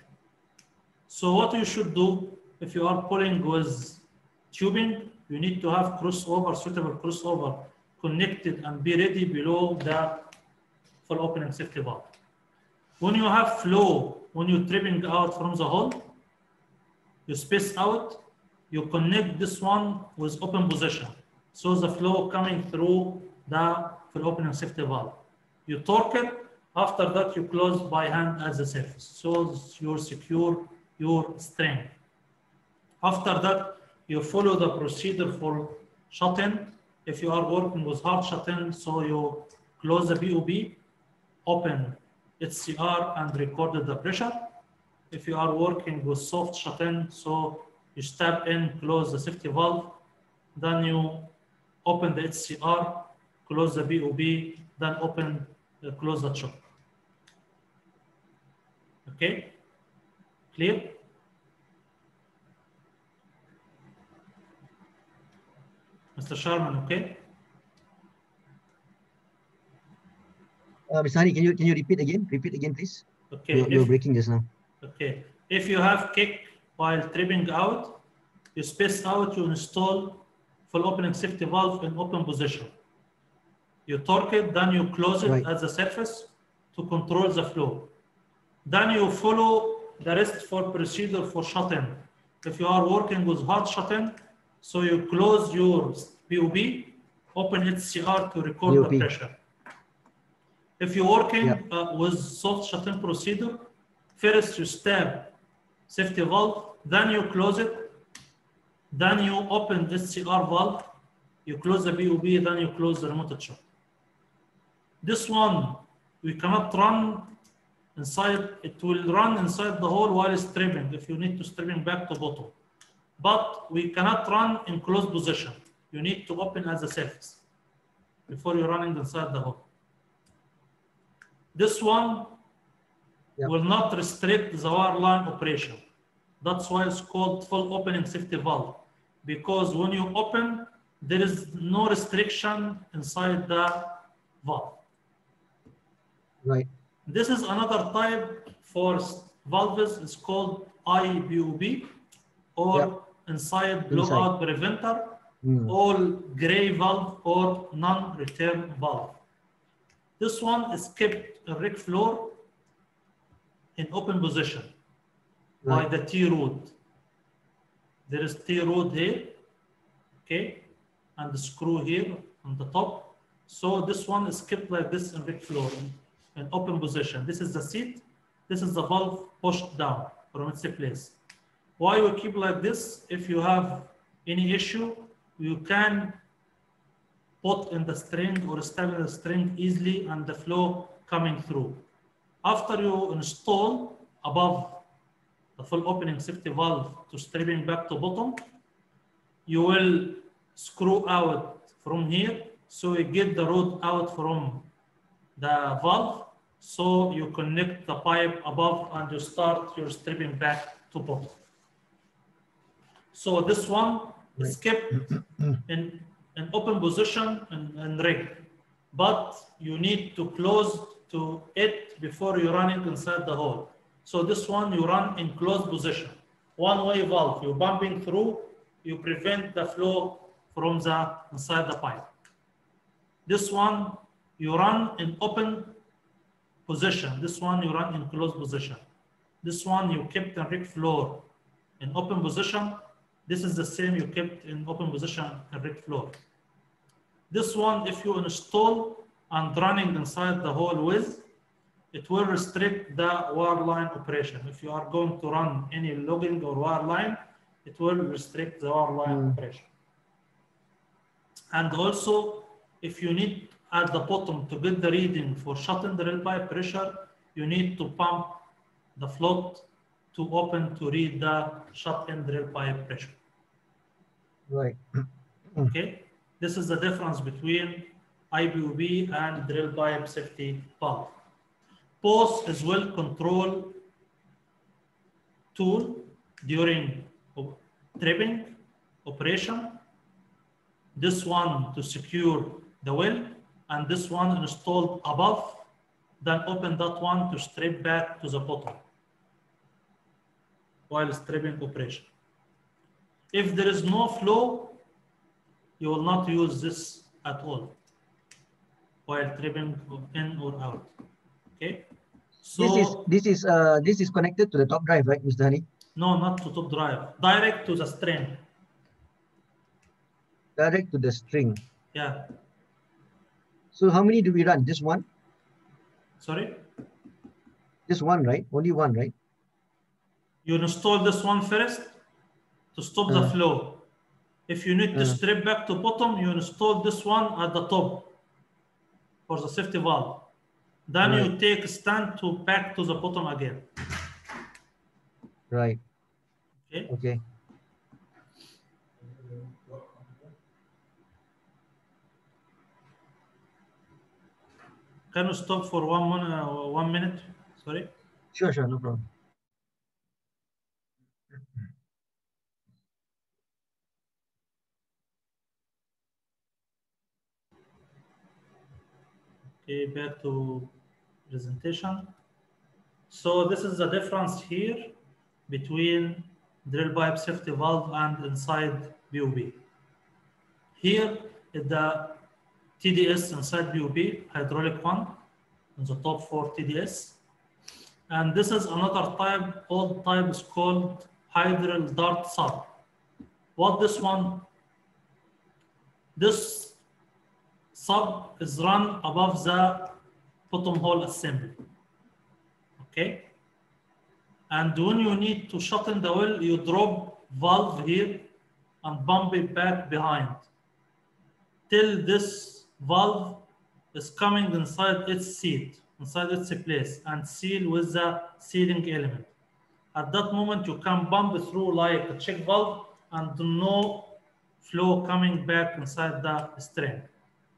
So what you should do if you are pulling with tubing, you need to have crossover, suitable crossover connected and be ready below the full opening safety valve. When you have flow, when you're tripping out from the hole, you space out, you connect this one with open position. So the flow coming through the full opening safety valve. You torque it, after that you close by hand as a surface. So you secure your strength. After that, you follow the procedure for shut-in. If you are working with hard shut-in, so you close the BOP, open HCR and record the pressure. If you are working with soft shut-in, so you step in, close the safety valve, then you open the HCR, close the BOP, then open, uh, close the choke. Okay? Clear? Mr. Sharman, okay? Uh, Mr. Hani, can you can you repeat again? Repeat again, please. Okay. You're, you're breaking just now. okay. If you have kick while tripping out, you space out, you install full opening safety valve in open position. You torque it, then you close it Right. at the surface to control the flow. Then you follow the rest for procedure for shut-in. If you are working with hard shut-in, so you close your BOP, open HCR to record the pressure. If you're working uh, with soft shut-in procedure, first you stab safety valve, then you close it, then you open HCR valve, you close the BOP, then you close the remote choke. This one, we cannot run inside, it will run inside the hole while stripping if you need to stripping back to bottom. But we cannot run in closed position. You need to open as a surface before you're running inside the hole. This one Yeah. will not restrict the wire line operation. That's why it's called full opening safety valve. Because when you open, there is no restriction inside the valve. Right. This is another type for valves. It's called IBOP or inside blowout preventer, Mm. all gray valve or non-return valve. This one is kept in rig floor in open position by the T rod. There is T rod here, okay, and the screw here on the top. So this one is kept like this in rig floor in, open position. This is the seat. This is the valve pushed down from its place. Why we keep like this? If you have any issue, you can put in the string or stab in the string easily and the flow coming through. After you install above the full opening safety valve to stripping back to bottom, you will screw out from here so you get the rod out from the valve so you connect the pipe above and you start your stripping back to bottom. So this one is kept mm-hmm. in an open position and, and rig, but you need to close to it before you run it inside the hole. So this one you run in closed position. One way valve, you're bumping through, you prevent the flow from the inside the pipe. This one you run in open position. This one you run in closed position. This one you kept in rig floor in open position. This is the same you kept in open position in rig floor. This one, if you install and running inside the hole with, it will restrict the wire line operation. If you are going to run any logging or wire line, it will restrict the wire line Mm. operation. And also, if you need at the bottom to get the reading for shut-in drill pipe pressure, you need to pump the float to open to read the shut-in drill pipe pressure. Right. Okay, this is the difference between IBOP and drill pipe safety valve. Both is well control tool during op- tripping operation. This one to secure the well, and this one installed above. Then open that one to strip back to the bottom while stripping operation. If there is no flow, you will not use this at all while tripping in or out. Okay. So this is this is uh this is connected to the top drive, right, Mr. Hani? no, not to top drive, direct to the string. Direct to the string. Yeah. So how many do we run? Just one? Sorry. Just one, right? Only one, right? You install this one first to stop the Uh. flow. If you need to Uh. strip back to bottom, you install this one at the top for the safety valve. Then you Right. take stand to back to the bottom again. Right. Okay. Okay. Can you stop for one, mon uh, one minute? Sorry. Sure, sure, no problem. Okay, back to presentation. So this is the difference here between drill pipe safety valve and inside BOP. Here the TDS inside BOP, hydraulic one, in the top four TDS. And this is another type, old type is called Hydril dart sub. What this one? This sub is run above the bottom hole assembly. Okay? And when you need to shut in the well, you drop valve here and bump it back behind till this valve is coming inside its seat, inside its place, and seal with the sealing element. At that moment, you can bump through like a check valve and no flow coming back inside the string.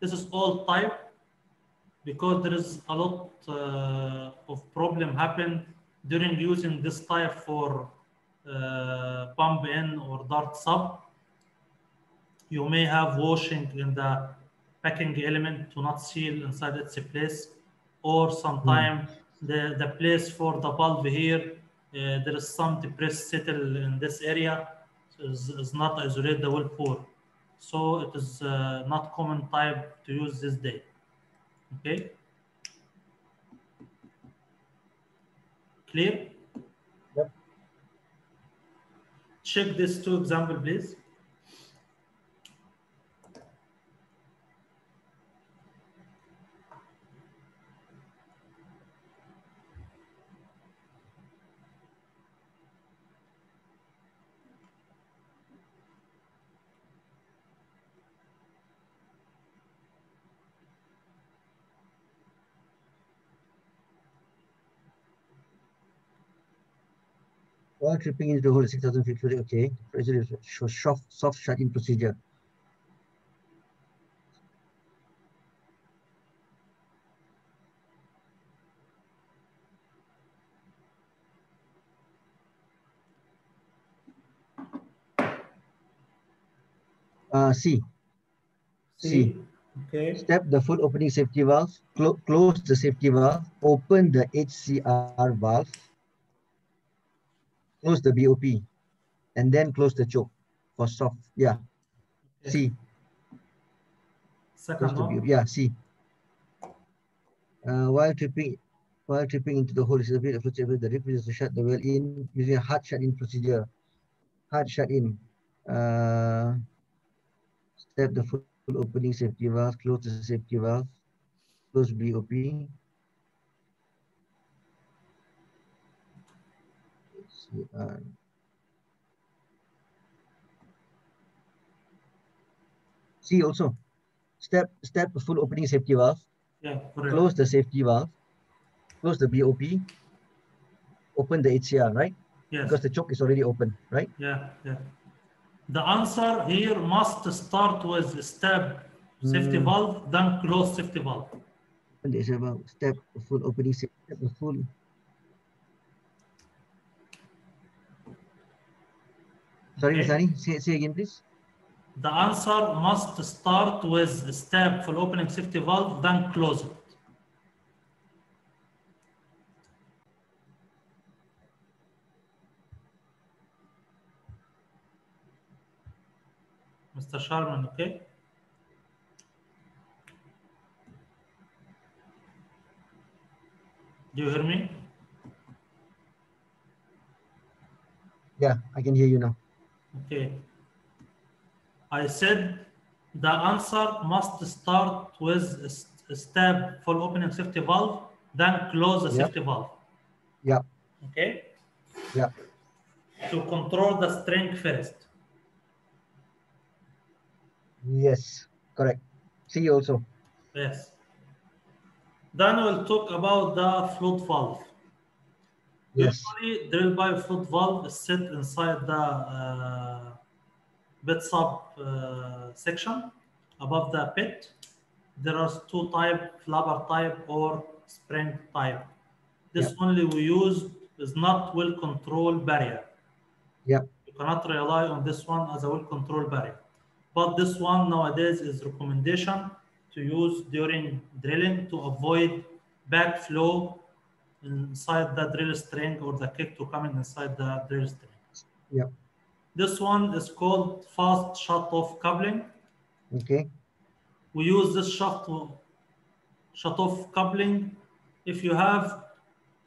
This is all type because there is a lot uh, of problem happen during using this type for uh, pump in or dart sub. You may have washing in the packing element to not seal inside its place, or sometime the, the place for the bulb here, uh, there is some depressed settle in this area, so is, is not isolate the well bore. So it is uh, not common type to use this day. Okay. Clear? Yep. Check these two example, please. While tripping into the hole 6000 feet okay. Pressure is so soft, soft shut-in procedure. Uh, C. See. Okay. Step the full opening safety valve, clo close the safety valve, open the HCR valve, close the BOP, and then close the choke for soft. Yeah. Okay. C. Second Close the. BOP. Yeah, C. Uh, while tripping, while tripping into the hole, is a bit of the rip is to shut the well in using a hard shut in procedure. Hard shut in. Uh, step the full opening safety valve, close the safety valve, close BOP. See, uh, C also. Step step full opening safety valve, Yeah, correct. close the safety valve, close the BOP, open the HCR, right? Yes. Because the choke is already open, right? Yeah, yeah. The answer here must start with step safety Mm. valve, then close safety valve. Open the HCR valve, step full opening safety, step full. Sorry. Sani, say, say again, please. The answer must start with the step for opening safety valve, then close it. Mr. Sharman, okay? Do you hear me? Yeah, I can hear you now. Okay. I said the answer must start with a step for opening safety valve, then close the safety valve. Yeah, Okay? yeah. To control the string first. Yes, correct. C also. Yes. Then we'll talk about the float valve. Yes. Usually, drill pipe float valve is set inside the uh, bit sub uh, section above the bit. There are two type, flapper type or spring type. This Yep. only we use is not well control barrier. Yep. You cannot rely on this one as a well control barrier. But this one nowadays is recommendation to use during drilling to avoid backflow inside the drill string or the kick to coming inside the drill string. Yeah. This one is called fast shut-off coupling. Okay. We use this shut shut-off coupling if you have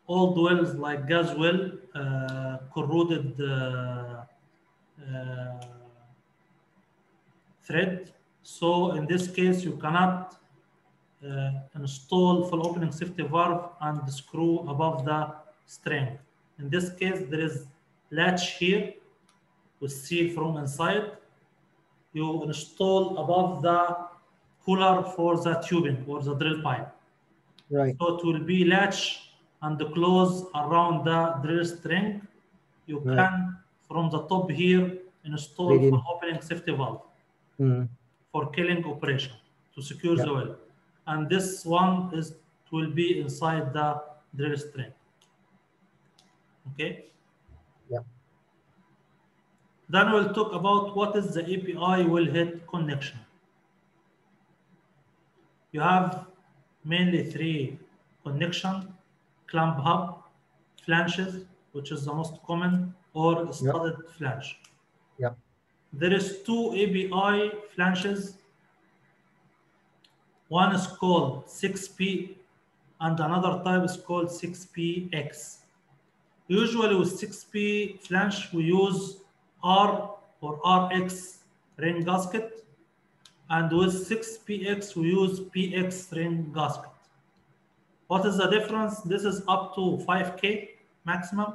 old wells like gas well, uh, corroded uh, uh, thread. So in this case, you cannot install full opening safety valve and screw above the string. In this case, there is latch here with seal from inside. You install above the cooler for the tubing or the drill pipe. Right. So it will be latch and close around the drill string. You Right. can, from the top here, install full opening safety valve Mm. for killing operation to secure Yeah. the well. And this one is will be inside the drill string. Okay. Yeah. Then we'll talk about what is the API wellhead connection. You have mainly three connection, clamp hub, flanges, which is the most common, or studded flange. Yeah. There is two API flanges. One is called 6B and another type is called 6BX. Usually with 6B flange, we use R or RX ring gasket. And with 6BX, we use BX ring gasket. What is the difference? This is up to 5K maximum.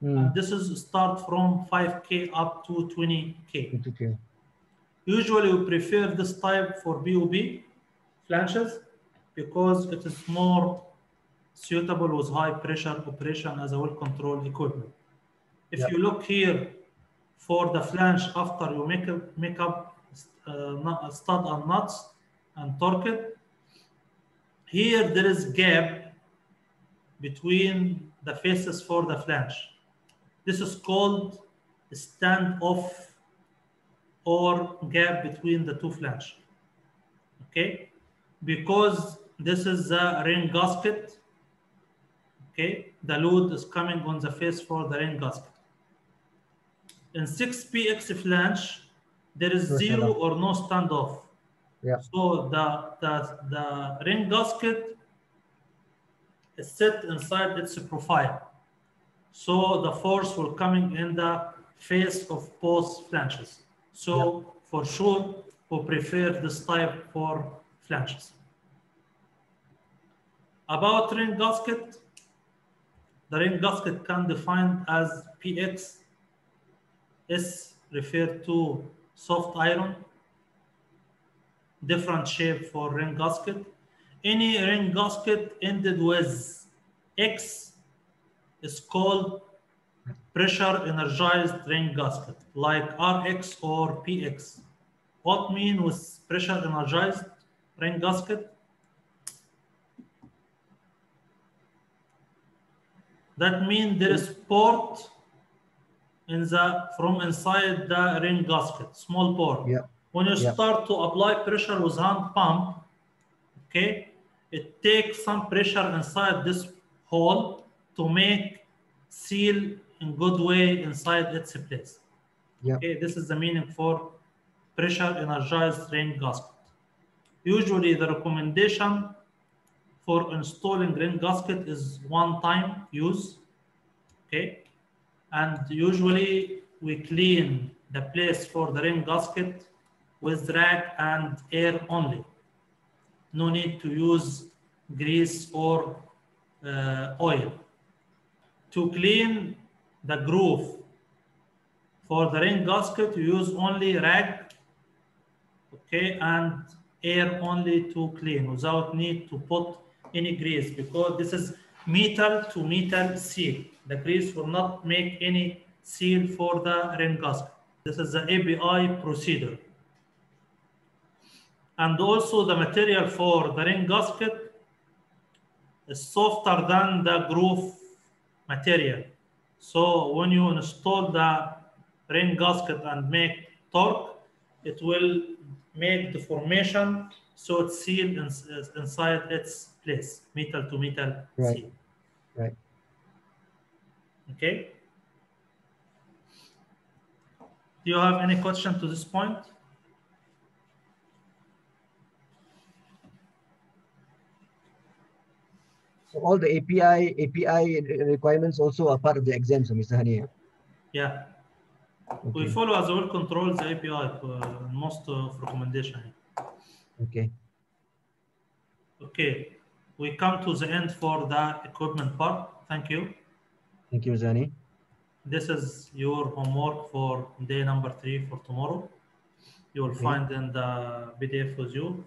Mm. And this is start from 5K up to 20K. Okay. Usually we prefer this type for BOP flanges because it is more suitable with high pressure operation as a well control equipment. If Yep. you look here for the flange after you make, a- make up uh, stud and nuts and torque it, here there is gap between the faces for the flange. This is called standoff or gap between the two flange. Okay, because this is the ring gasket. Okay, the load is coming on the face for the ring gasket. In 6BX flange, there is zero or no standoff. Yeah. So the, the, the ring gasket is set inside its profile. So the force will coming in the face of both flanges. So for sure, we prefer this type for flanges. About ring gasket, the ring gasket can defined as BX is referred to soft iron, different shape for ring gasket. Any ring gasket ended with X is called pressure energized ring gasket, like RX or BX. What mean with pressure energized ring gasket? That means there is port in the from inside the ring gasket, small port. Yeah. When you Yeah. start to apply pressure with hand pump, okay, it takes some pressure inside this hole to make seal in good way inside its place. Yeah. Okay, this is the meaning for pressure energized ring gasket. Usually the recommendation for installing ring gasket is one time use. Okay. And usually we clean the place for the ring gasket with rag and air only. No need to use grease or uh, oil. To clean the groove for the ring gasket, you use only rag, okay, and air only to clean without need to put any grease because this is metal to metal seal. The grease will not make any seal for the ring gasket. This is the API procedure. And also the material for the ring gasket is softer than the groove material. So when you install the ring gasket and make torque, it will make the formation so it's sealed in, uh, inside its place, metal to metal Right. seal. Right. Okay. Do you have any question to this point? So all the API API requirements also are part of the exam, so Mr. Hani. Yeah. We follow as well control the API uh, most of recommendation. okay. Okay. We come to the end for the equipment part. Thank you. Thank you, Mr. Hani. This is your homework for day number three for tomorrow. You will Okay. find in the PDF with you.